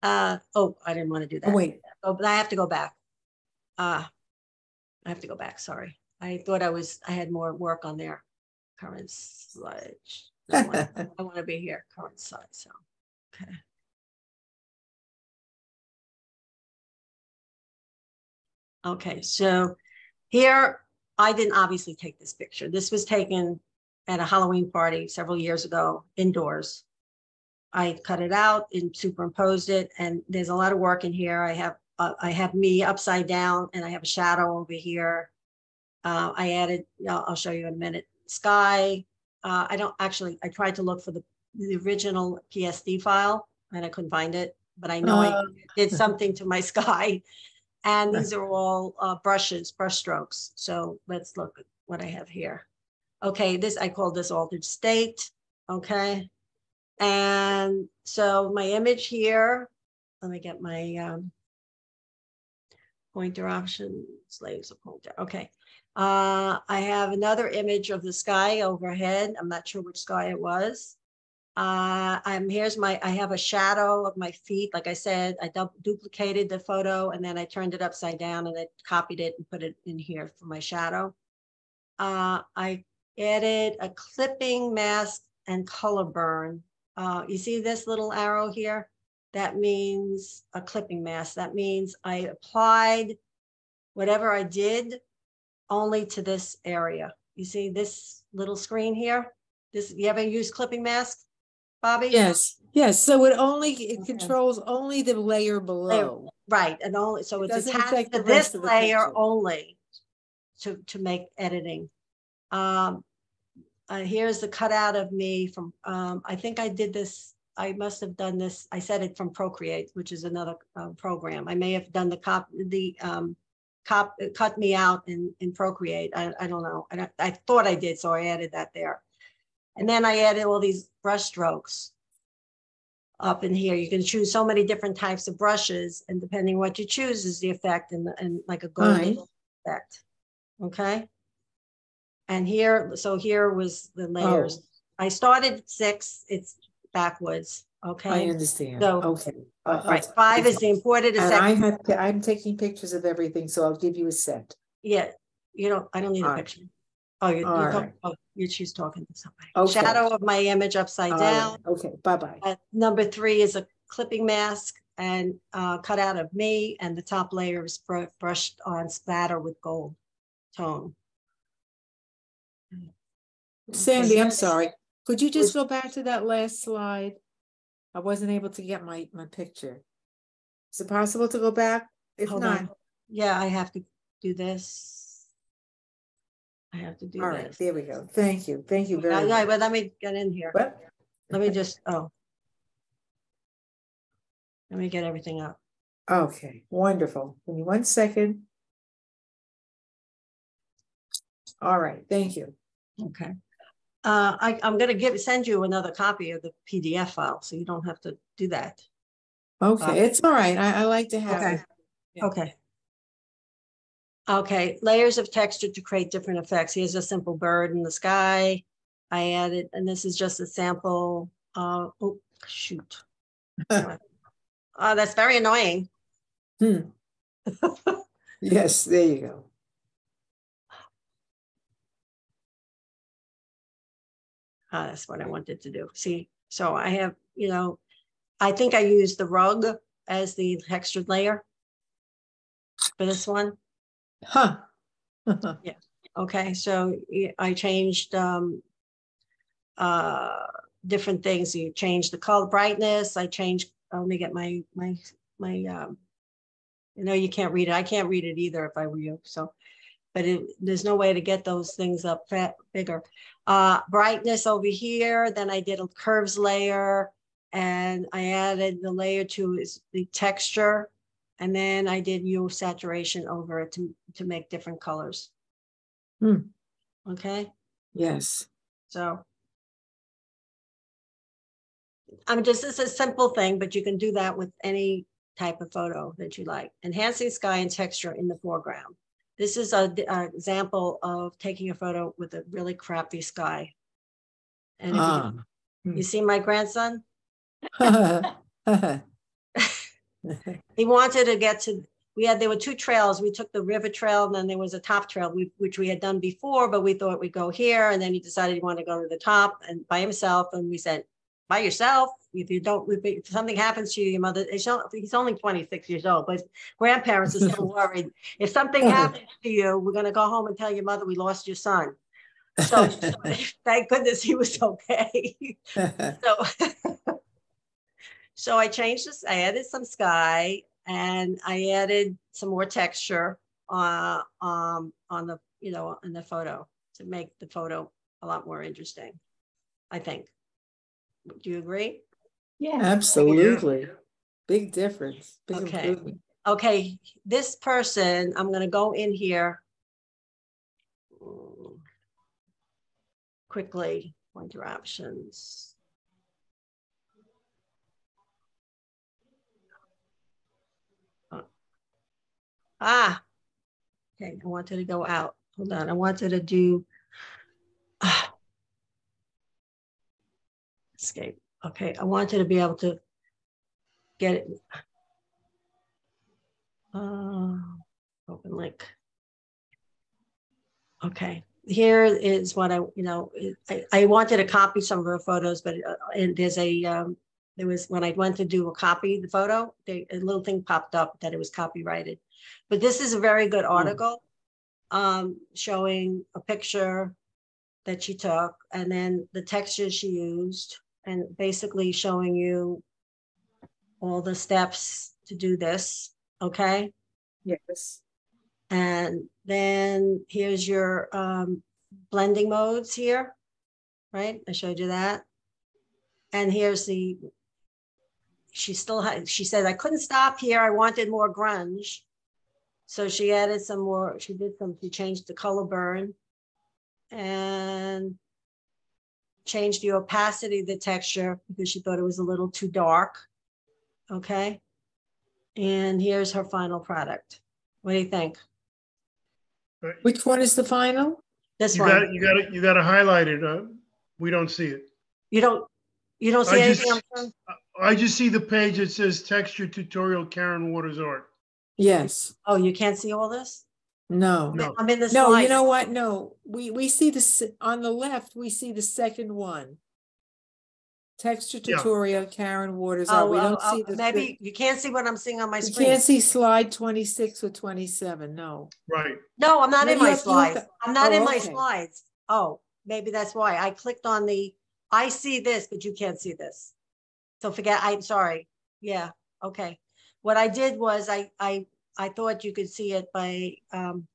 Uh, oh, I didn't want to do Oh, that. Wait, Oh, but I have to go back. Uh, I have to go back, sorry. I thought I was, I had more work on there. Current slide. No, I wanna- I want to be here, current slide, so, okay. Okay, so here, I didn't obviously take this picture. This was taken at a Halloween party several years ago indoors. I cut it out and superimposed it, and there's a lot of work in here. I have, uh, I have me upside down and I have a shadow over here. Uh, I added, I'll, I'll show you in a minute, sky. Uh, I don't, actually, I tried to look for the, the original PSD file and I couldn't find it, but I know I Uh, did something to my sky. And these are all uh, brushes, brush strokes. So let's look at what I have here. Okay, this, I call this altered state, okay? And so my image here, let me get my um, pointer options, laser pointer, okay. Uh, I have another image of the sky overhead. I'm not sure which sky it was. Uh, I'm, here's my, I have a shadow of my feet. Like I said, I dub- duplicated the photo and then I turned it upside down and I copied it and put it in here for my shadow. Uh, I added a clipping mask and color burn. Uh, you see this little arrow here? That means a clipping mask. That means I applied whatever I did only to this area. You see this little screen here? This, you ever use clipping mask, Bobby? Yes, yes, so it only, it Okay. controls only the layer below. Right, and only, so It it's attached to this rest of the layer picture. only to, to make editing. Um, uh, here's the cutout of me from, um, I think I did this, I must have done this, I said it from Procreate, which is another, uh, program. I may have done the cop, the, um, cop, cut me out and, in Procreate. I, I don't know. I I thought I did, so I added that there. And then I added all these brush strokes up in here. You can choose so many different types of brushes and depending what you choose is the effect and, and like a golden Right. effect. Okay? And here, so here was the oh. layers. I started six, it's backwards, I understand, So- okay. Uh, Right, five is the imported, a And I have I'm taking pictures of everything, so I'll give you a set. yeah, you know, I don't need a Alright. picture. Oh, you, you, Alright. talk- oh, you, she's talking to somebody. Okay. Shadow of my image upside All down. right, Okay, bye-bye. Uh, number three is a clipping mask and uh, cut out of me, and the top layer is br- brushed on spatter with gold tone. Sandy, I'm sorry. Could you just go back to that last slide? I wasn't able to get my, my picture. Is it possible to go back? If Hold not, on. Yeah, I have to do this. I have to do all right, this. there we go. Thank you, thank you Yeah, very yeah, much. but let me get in here. What? Let me just, oh. Let me get everything up. Okay, wonderful. Give me one second. All right, thank you. Okay. Uh, I, I'm gonna give, send you another copy of the PDF file, so you don't have to do that. Okay, it's all right. I, I like to have Okay. it. Yeah. Okay. Okay, layers of texture to create different effects. Here's a simple bird in the sky. I added, and this is just a sample, uh, oh, shoot. Oh, that's very annoying. Hmm. Yes, there you go. Ah, that's what I wanted to do. See, so I have, you know, I think I used the rug as the textured layer for this one. Huh. Yeah. Okay, so I changed um uh different things. You change the color brightness. I changed, uh, let me get my my my um you know, you can't read it. I can't read it either if I were you, so but it, there's no way to get those things up fat bigger. Uh brightness over here, then I did a curves layer and I added the layer to is the texture. And then I did hue saturation over it to to make different colors. Hmm. Okay, Yes. so. I mean, just, this a simple thing, but you can do that with any type of photo that you like. Enhancing sky and texture in the foreground. This is a, d- a example of taking a photo with a really crappy sky. And you- Ah. you see my grandson, he wanted to get to, we had, there were two trails. We took the river trail and then there was a top trail, we- which we had done before, but we thought we'd go here. And then he decided he wanted to go to the top and by himself. And we said, by yourself, if you don't, if something happens to you, your mother, he's on- only 26 years old, but grandparents are still worried. If something happens to you, we're gonna go home and tell your mother we lost your son. So thank goodness he was okay. So, so I changed this, I added some sky and I added some more texture uh, um, on the, you know, in the photo to make the photo a lot more interesting, I think. Do you agree? Yeah, Absolutely. Big difference. Big Okay. Okay, this person, I'm gonna go in here. Quickly, pointer options. Uh, Ah. Okay, I wanted to go out. Hold on, I wanted to do. ah. Escape. Okay, I wanted to be able to get it. Uh, open link. Okay, here is what I, you know, I, I wanted to copy some of her photos, but, uh, and there's a, um, there was, when I went to do a copy, the photo, they, a little thing popped up that it was copyrighted. But this is a very good article, um, showing a picture that she took and then the textures she used and basically showing you all the steps to do this, okay? Yes. And then here's your um, blending modes here, right? I showed you that. And here's the, she still had, she said, I couldn't stop here. I wanted more grunge. So she added some more, she did some, she changed the color burn and changed the opacity of the texture because she thought it was a little too dark. Okay. And here's her final product. What do you think? Which one is the final? This You got, one, you got it, you got to highlight it. uh, We don't see it. you don't, you don't see I anything? just- I just see the page that says texture tutorial Karen Waters art. Yes. Oh, you can't see all this? No. No. I'm in the No, you know what? No, we, we see the, on the left, we see the second one. Texture Yeah. tutorial Karen Waters. art. Oh, We oh, don't oh, see the. maybe you can't see what I'm seeing on my screen. You can't see slide twenty-six or twenty-seven, no. Right. No, I'm not No, in my have- slides. to- I'm not oh, in my okay. slides. Oh, maybe that's why. I clicked on the, I see this, but you can't see this. So forget, I'm sorry. Yeah, okay. What I did was I, I, I thought you could see it by, um,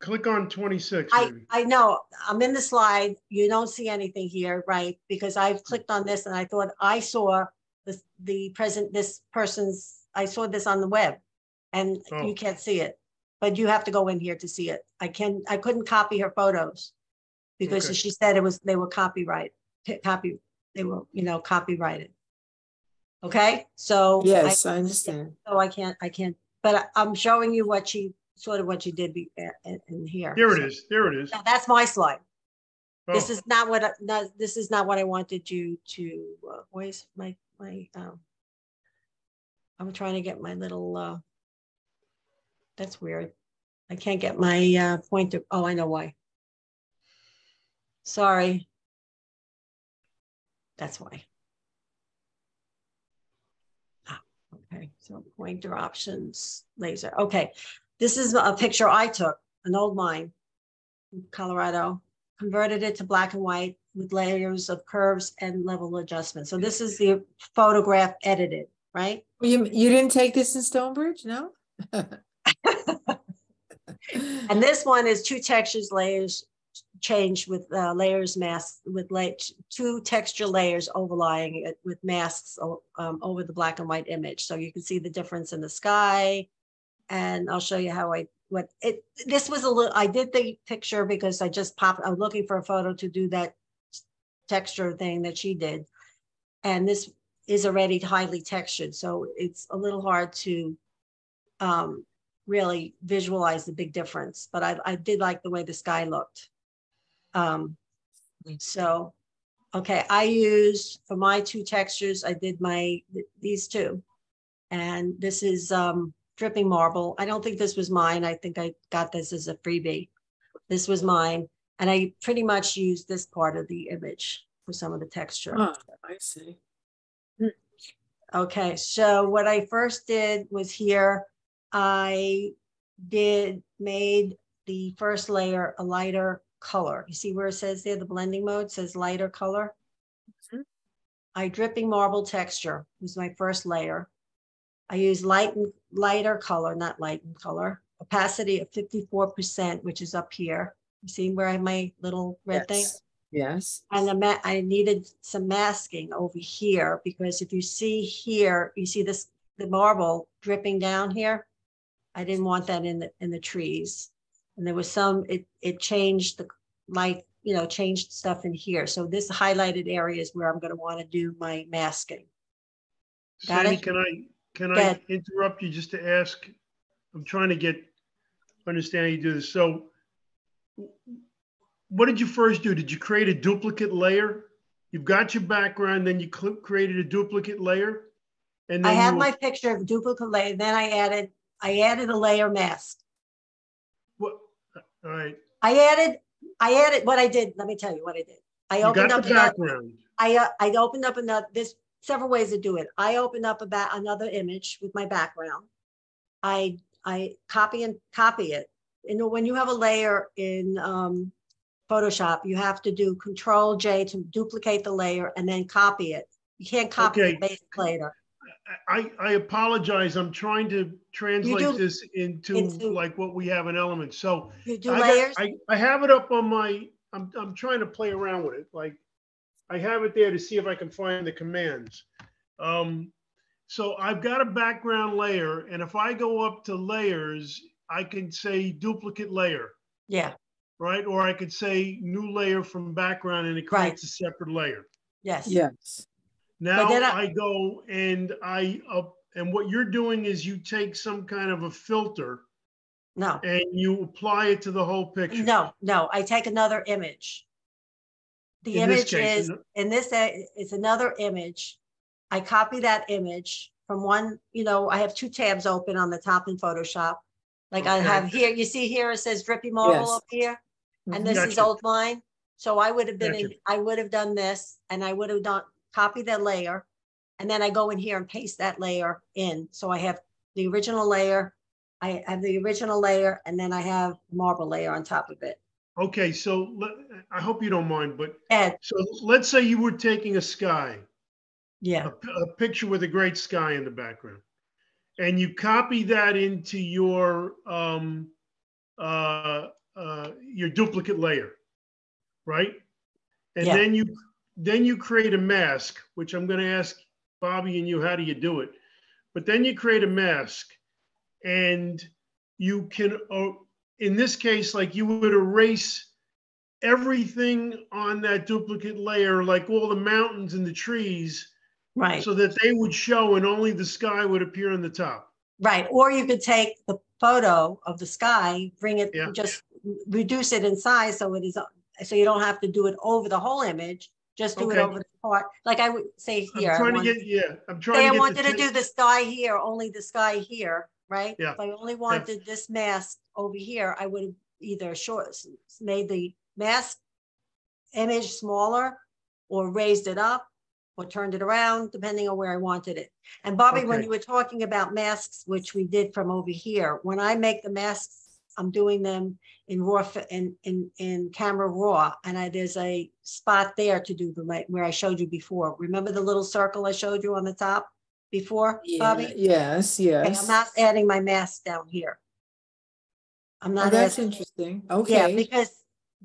click on 26, I, maybe. I know, I'm in the slide, you don't see anything here, right? Because I've clicked on this and I thought I saw this, the present, this person's, I saw this on the web. And Oh. you can't see it, but you have to go in here to see it. I can, I couldn't copy her photos. Because Okay. she said it was, they were copyright, copy, they were, you know, copyrighted. Okay, so. Yes, I understand. So I can't, I can't, but I- I'm showing you what she, sort of what she did be, uh, in, in here. There So- it is, Here it is. now, That's my slide. This Oh, is not what, I- no, this is not what I wanted you to, uh, where's my, my, um. I'm trying to get my little, uh. That's weird. I can't get my, uh, pointer. Oh, I know why. Sorry. That's why. Ah, Okay, so pointer options, laser. Okay, this is a picture I took, an old mine. in Colorado, converted it to black and white with layers of curves and level adjustment. So this is the photograph edited, right? You, you didn't take this in Stonebridge, no? And this one is two textures layers changed with uh, layers masks with like two texture layers overlying it with masks um, over the black and white image. So you can see the difference in the sky. And I'll show you how I, what it, this was a little, I did the picture because I just popped, I'm looking for a photo to do that texture thing that she did. And this is already highly textured, so it's a little hard to um, really visualize the big difference, but I, I did like the way the sky looked. Um, so, okay, I used for my two textures, I did my, these two. And this is um, dripping marble. I don't think this was mine. I think I got this as a freebie. This was mine. And I pretty much used this part of the image for some of the texture. Ah, I see. Okay, so what I first did was here, I did, made the first layer a lighter color. You see where it says there, the blending mode says lighter color? Mhm. I dripping marble texture was my first layer. I use light and lighter color, not light and color, opacity of fifty-four percent, which is up here. You see where I have my little red thing? Yes. Yes. And the ma- I needed some masking over here because if you see here, you see this, the marble dripping down here. I didn't want that in the, in the trees. And there was some, it, it changed the light, you know, changed stuff in here. So this highlighted area is where I'm gonna want to do my masking. Got Sandy, it? can I, can I interrupt you just to ask? I'm trying to get, understand how you do this. So what did you first do? Did you create a duplicate layer? You've got your background, then you created a duplicate layer? And I you- my picture of duplicate layer, then I added, I added a layer mask. All right, I added, I added, what I did, let me tell you what I did. I you opened up the another- background. I, uh, I opened up another, there's several ways to do it. I opened up about another image with my background. I, I copy and copy it. You know, when you have a layer in, um, Photoshop, you have to do Control J to duplicate the layer and then copy it. You can't copy Okay. paste later. I, I apologize. I'm trying to translate do- this into into- like what we have in Elements. So You do I, got- layers, I, I have it up on my, I'm, I'm trying to play around with it. Like, I have it there to see if I can find the commands. Um, so I've got a background layer, and if I go up to layers, I can say duplicate layer, yeah, right? Or I could say new layer from background, and it Right. creates a separate layer. yes. Yes. Now I- I go and I up, and what you're doing is you take some kind of a filter No, and you apply it to the whole picture. no, no, I take another image. The In image case, is, an- in this, a- it's another image. I copy that image from one, you know, I have two tabs open on the top in Photoshop. Like I have here, you see here, it says drippy marble Yes. up here, and this is old line. So I would have been, in I would have done this, and I would have done, copy that layer. And then I go in here and paste that layer in. So I have the original layer, I have the original layer, and then I have marble layer on top of it. Okay, so let, I hope you don't mind, but Ed, so let's say you were taking a sky, a, yeah, p- a picture with a great sky in the background, and you copy that into your um, uh, uh, your duplicate layer, right? And Yeah. then you, then you create a mask, which I'm gonna ask Bobby and you, how do you do it? But then you create a mask and you can, uh, in this case, like you would erase everything on that duplicate layer, like all the mountains and the trees, Right, so that they would show and only the sky would appear on the top. right. Or you could take the photo of the sky, bring it, Yeah. just reduce it in size so it is, so you don't have to do it over the whole image. Just do it Okay. over the part, like I would say here. I'm. I trying to want- get, yeah, I'm Say trying I to wanted to do the sky here, only the sky here, right? Yeah. If I only wanted this mask over here, I would have either short, s- made the mask image smaller or raised it up or turned it around, depending on where I wanted it. And Bobby, when Okay. you were talking about masks, which we did from over here, when I make the masks, I'm doing them in raw, in, in, in camera raw, and I, there's a spot there to do the, where I showed you before. Remember the little circle I showed you on the top before, Yeah, Bobby? yes, Okay, yes. I'm not adding my mask down here. I'm Oh, not, that's adding- interesting. yeah, Okay. because,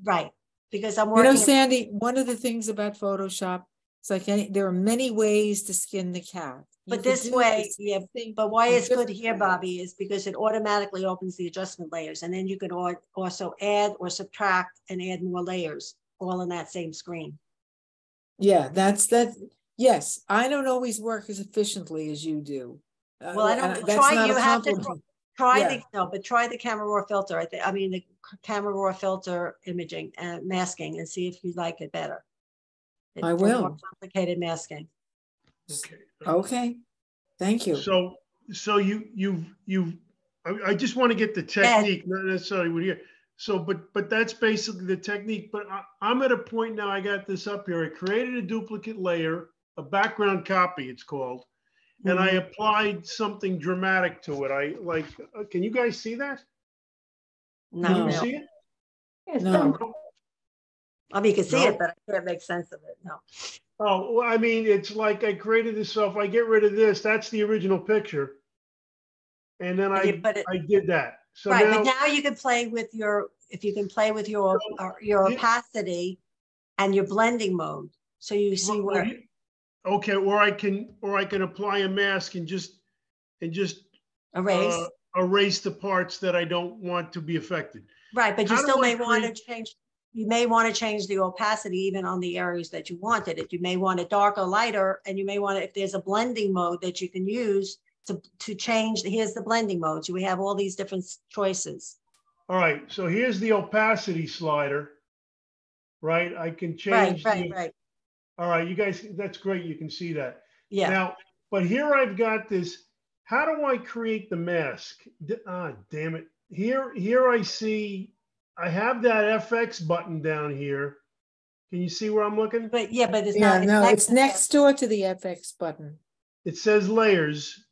right, because I'm working. You know, Sandy, one of the things about Photoshop, it's like, any- there are many ways to skin the cat. But this way, yeah, thing but why it's good here. Bobby, is because it automatically opens the adjustment layers, and then you can also add or subtract and add more layers, all in that same screen. Yeah, that's that. Yes, I don't always work as efficiently as you do. Uh, Well, I don't, try, you have to, try Yeah. the, no, but try the camera raw filter, I think, I mean, the camera raw filter imaging and masking, and see if you like it better. I will. Complicated masking. Okay. Okay, thank you. So, so you, you, you, I, I just want to get the technique, not necessarily what here. So, but, but that's basically the technique, but I, I'm at a point now, I got this up here. I created a duplicate layer, a background copy, it's called. And I Mhm. applied something dramatic to it. I like, uh, can you guys see that? Not Can you really. see it? Yes, No. I mean, you can see No? it, but I can't make sense of it, no. Oh, well, I mean, it's like I created this, so if I get rid of this, that's the original picture. And then I, but it- I did that. So Right, but now, now you can play with your, if you can play with your, So, your opacity and your blending mode. So you see Well, where, Okay, or I can, or I can apply a mask and just, and just erase, uh, erase the parts that I don't want to be affected. right, but you how do still may want to change, you may want to change the opacity even on the areas that you wanted it. You may want it darker, lighter, and you may want to, if there's a blending mode that you can use to, to change, here's the blending modes. We have all these different choices. All right, so here's the opacity slider. Right, I can Right, change. the- right, right. All right, you guys, that's great, you can see that. Yeah, Now, but here I've got this, how do I create the mask? Ah, damn it. Here, here I see, I have that FX button down here. Can you see where I'm looking? but yeah, but it's Yeah, not. no, it's to next door to the FX button. It says layers.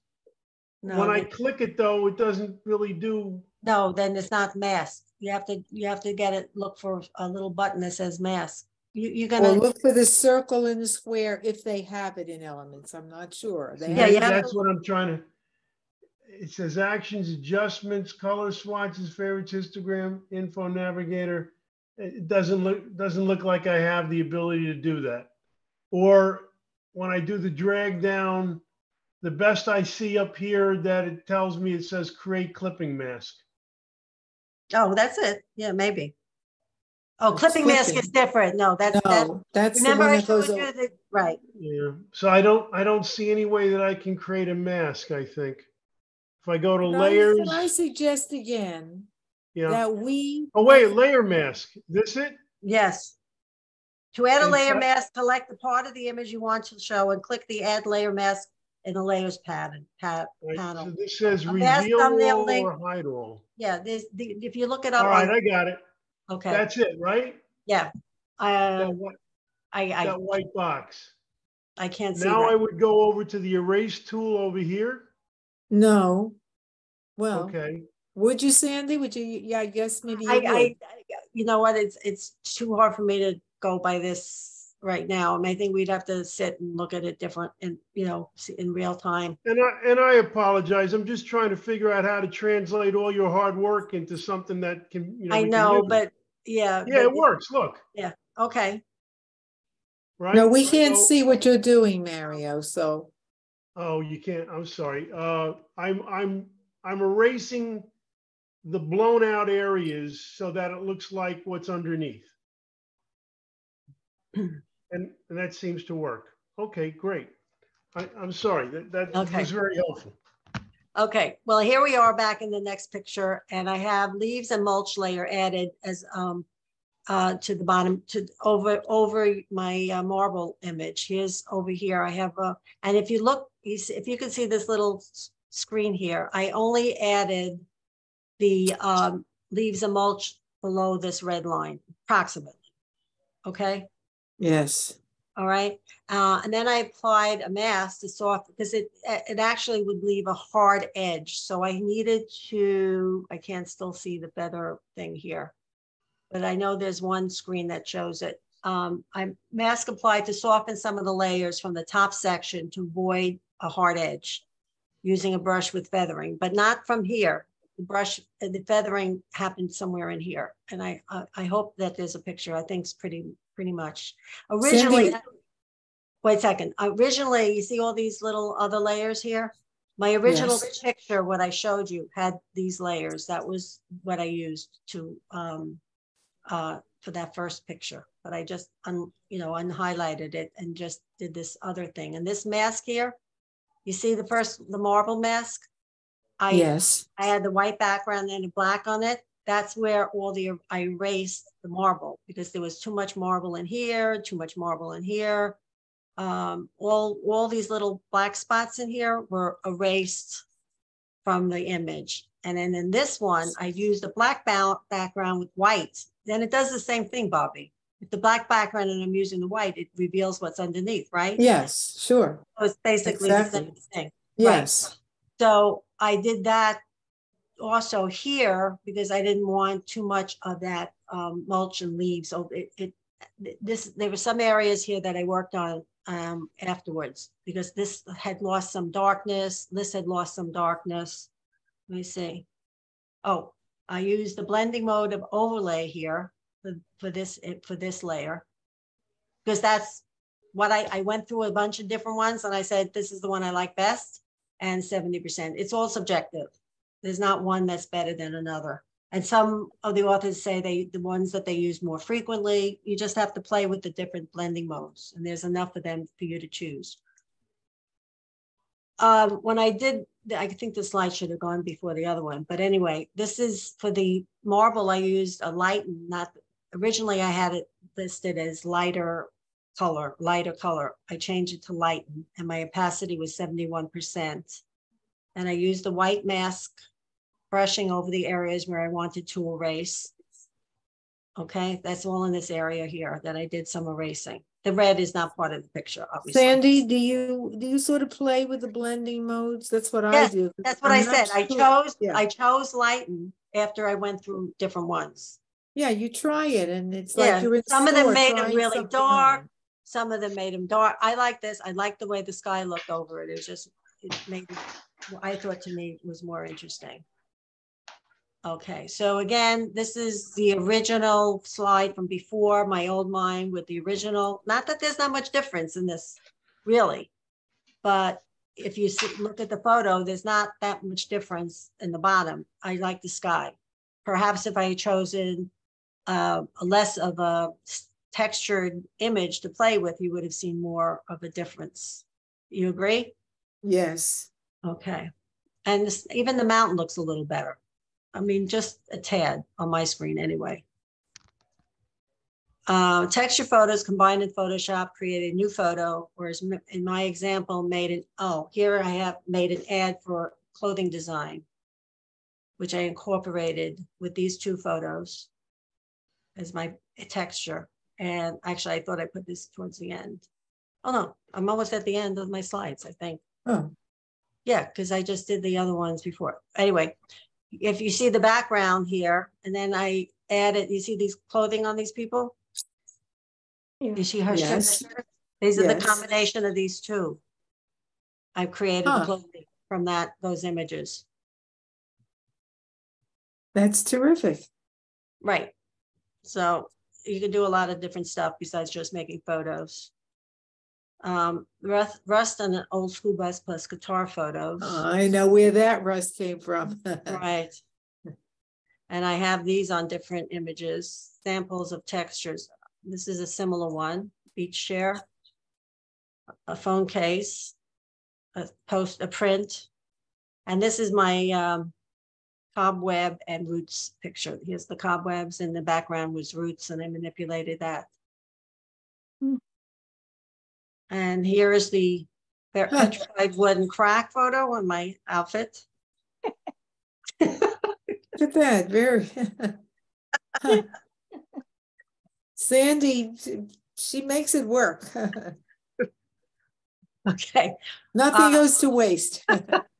No, When I click it though, it doesn't really do, No, then it's not mask. You have to, you have to get it, look for a little button that says mask. You, you're Or gonna, look for the circle and the square if they have it in elements. I'm not sure. They Yeah, have you that's what I'm trying to. It says actions, adjustments, color swatches, favorites, histogram, info navigator. It doesn't look, doesn't look like I have the ability to do that. Or when I do the drag down, the best I see up here that it tells me, it says create clipping mask. oh, that's it. Yeah, maybe. Oh, It's clipping mask is different. No, that's, No, that's the remember one I that goes, showed you the, right. Yeah, so I don't, I don't see any way that I can create a mask, I think. If I go to Can I- layers, can I suggest again yeah. that we. Oh, wait, layer mask. This it? Yes. To add a layer mask, select the part of the image you want to show and click the add layer mask in the layers pattern, pa- Right, panel. So this says A reveal thumbnail all link. or hide all. Yeah, there's, the, if you look it up All right, on, I got it. okay, That's it, right? yeah. Uh, That white, I, I, that white box. I can't see Now I would go over to the erase tool over here. No. Well, Okay, would you, Sandy? Would you? Yeah, I guess maybe you I, would. I, you know what, it's, it's too hard for me to go by this right now. And I think we'd have to sit and look at it different and, you know, in real time. And I, and I apologize. I'm just trying to figure out how to translate all your hard work into something that can, you know. I we can know, but yeah. Yeah, but it works. Look, Yeah. Okay, right? No, we can't So- see what you're doing, Mario, so, Oh, you can't, I'm sorry. Uh, I'm, I'm, I'm erasing the blown out areas so that it looks like what's underneath. And, and that seems to work. Okay, great. I, I'm sorry, that, that Okay. was very helpful. okay. Well, here we are back in the next picture and I have leaves and mulch layer added as, um, uh, to the bottom, to, over, over my uh, marble image. Here's over here, I have, a and if you look, you see, if you can see this little screen here, I only added the, um, leaves and mulch below this red line approximately. Okay? yes. All right, uh, and then I applied a mask to soft, because it, it actually would leave a hard edge, so I needed to, I can't still see the feather thing here. But I know there's one screen that shows it. Um, I mask applied to soften some of the layers from the top section to avoid a hard edge. Using a brush with feathering, but not from here. The brush, the feathering happened somewhere in here, and I, I, I hope that there's a picture, I think it's pretty, pretty much. Originally, Sandy- wait a second, originally, you see all these little other layers here? My original Yes. picture, what I showed you, had these layers. That was what I used to, um, uh, for that first picture. But I just, un, you know, unhighlighted it and just did this other thing. And this mask here, you see the first, the marble mask? I, Yes, I had the white background and the black on it. That's where all the, I erased the marble because there was too much marble in here, too much marble in here. Um, all, all these little black spots in here were erased from the image. And then in this one, I used a black ba- background with white. Then it does the same thing, Bobby. The black background and I'm using the white, it reveals what's underneath, right? yes, sure, So it's basically the same thing. yes, So I did that also here because I didn't want too much of that um, mulch and leaves. So it, it, this, there were some areas here that I worked on um, afterwards because this had lost some darkness. This had lost some darkness. Let me see. Oh, I used the blending mode of overlay here for, for this, for this layer. Because that's what I, I went through a bunch of different ones and I said, this is the one I like best and seventy percent. It's all subjective. There's not one that's better than another. And some of the authors say they, the ones that they use more frequently, you just have to play with the different blending modes and there's enough of them for you to choose. Um, when I did, I think the slide should have gone before the other one, but anyway, this is for the marble, I used a light, not, originally I had it listed as lighter color, lighter color. I changed it to lighten and my opacity was seventy-one percent. And I used the white mask brushing over the areas where I wanted to erase. Okay, that's all in this area here that I did some erasing. The red is not part of the picture, obviously. Sandy, do you, do you sort of play with the blending modes? That's what I do. That's what I I'm not said. I chose, Yeah. I chose lighten after I went through different ones. Yeah, you try it and it's Yeah, like you're in some of them made made 'em trying really dark. on. Some of them made them dark. I like this. I like the way the sky looked over it. It was just, it made, it- I thought to me was more interesting. Okay, so again, this is the original slide from before, my old mind with the original. Not that there's not much difference in this, really. But if you see, look at the photo, there's not that much difference in the bottom. I like the sky. Perhaps if I had chosen uh, less of a textured image to play with, you would have seen more of a difference. You agree? Yes, Okay. And this, even the mountain looks a little better. I mean, just a tad on my screen anyway. Uh, texture photos combined in Photoshop create a new photo, whereas in my example made it, oh, here I have made an ad for clothing design, which I incorporated with these two photos as my texture. And actually, I thought I put this towards the end. Oh, no, I'm almost at the end of my slides, I think. oh, Yeah, because I just did the other ones before. Anyway, if you see the background here, and then I added, you see these clothing on these people? Yeah. You see her strip Yes. picture? These are the combination of these two. I've created Huh. clothing from that, those images. That's terrific. Right. So you can do a lot of different stuff besides just making photos. Um, Rust, Rust on an old school bus plus guitar photos. I know where that rust came from. Right. And I have these on different images, samples of textures. This is a similar one, beach chair, a phone case, a post, a print. And this is my um, cobweb and roots picture. Here's the cobwebs and the background was roots and I manipulated that. Hmm. And here is the petrified wooden crack photo on my outfit. Look at that, very. Huh. Sandy, she- she makes it work. Okay. Nothing Uh, goes to waste.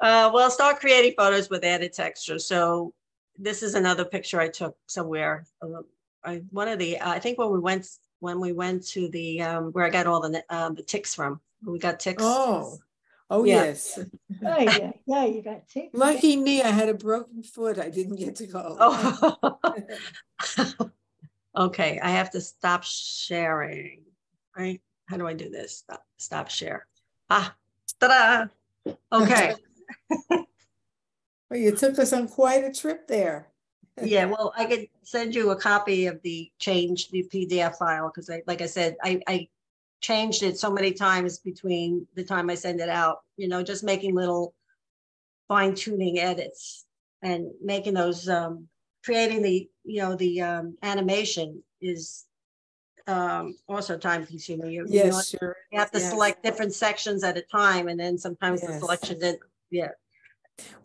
Uh, well, start creating photos with added texture. So this is another picture I took somewhere. uh, I, one of the, I think when we went, when we went to the, um, where I got all the, um, the ticks from, we got ticks. Oh, oh, Yeah. yes. Oh, yeah, yeah, you got tick. Lucky me, I had a broken foot. I didn't get to go. Oh. Okay, I have to stop sharing, right? How do I do this? Stop, stop share. Ah, ta-da. Okay. Well, you took us on quite a trip there. Yeah, well, I could send you a copy of the change, the PDF file, because I, like I said, I, I changed it so many times between the time I send it out, you know, just making little fine tuning edits and making those, um, creating the, you know, the, um, animation is um, also time consuming. You, you know, Yes, sure. you have to yes. select different sections at a time and then sometimes the selection didn't, yeah.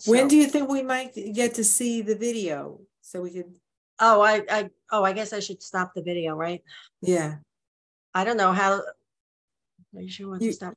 When So- do you think we might get to see the video? So we could, Oh, I, I, oh, I guess I should stop the video, right? yeah. I don't know how. Are you sure want to stop?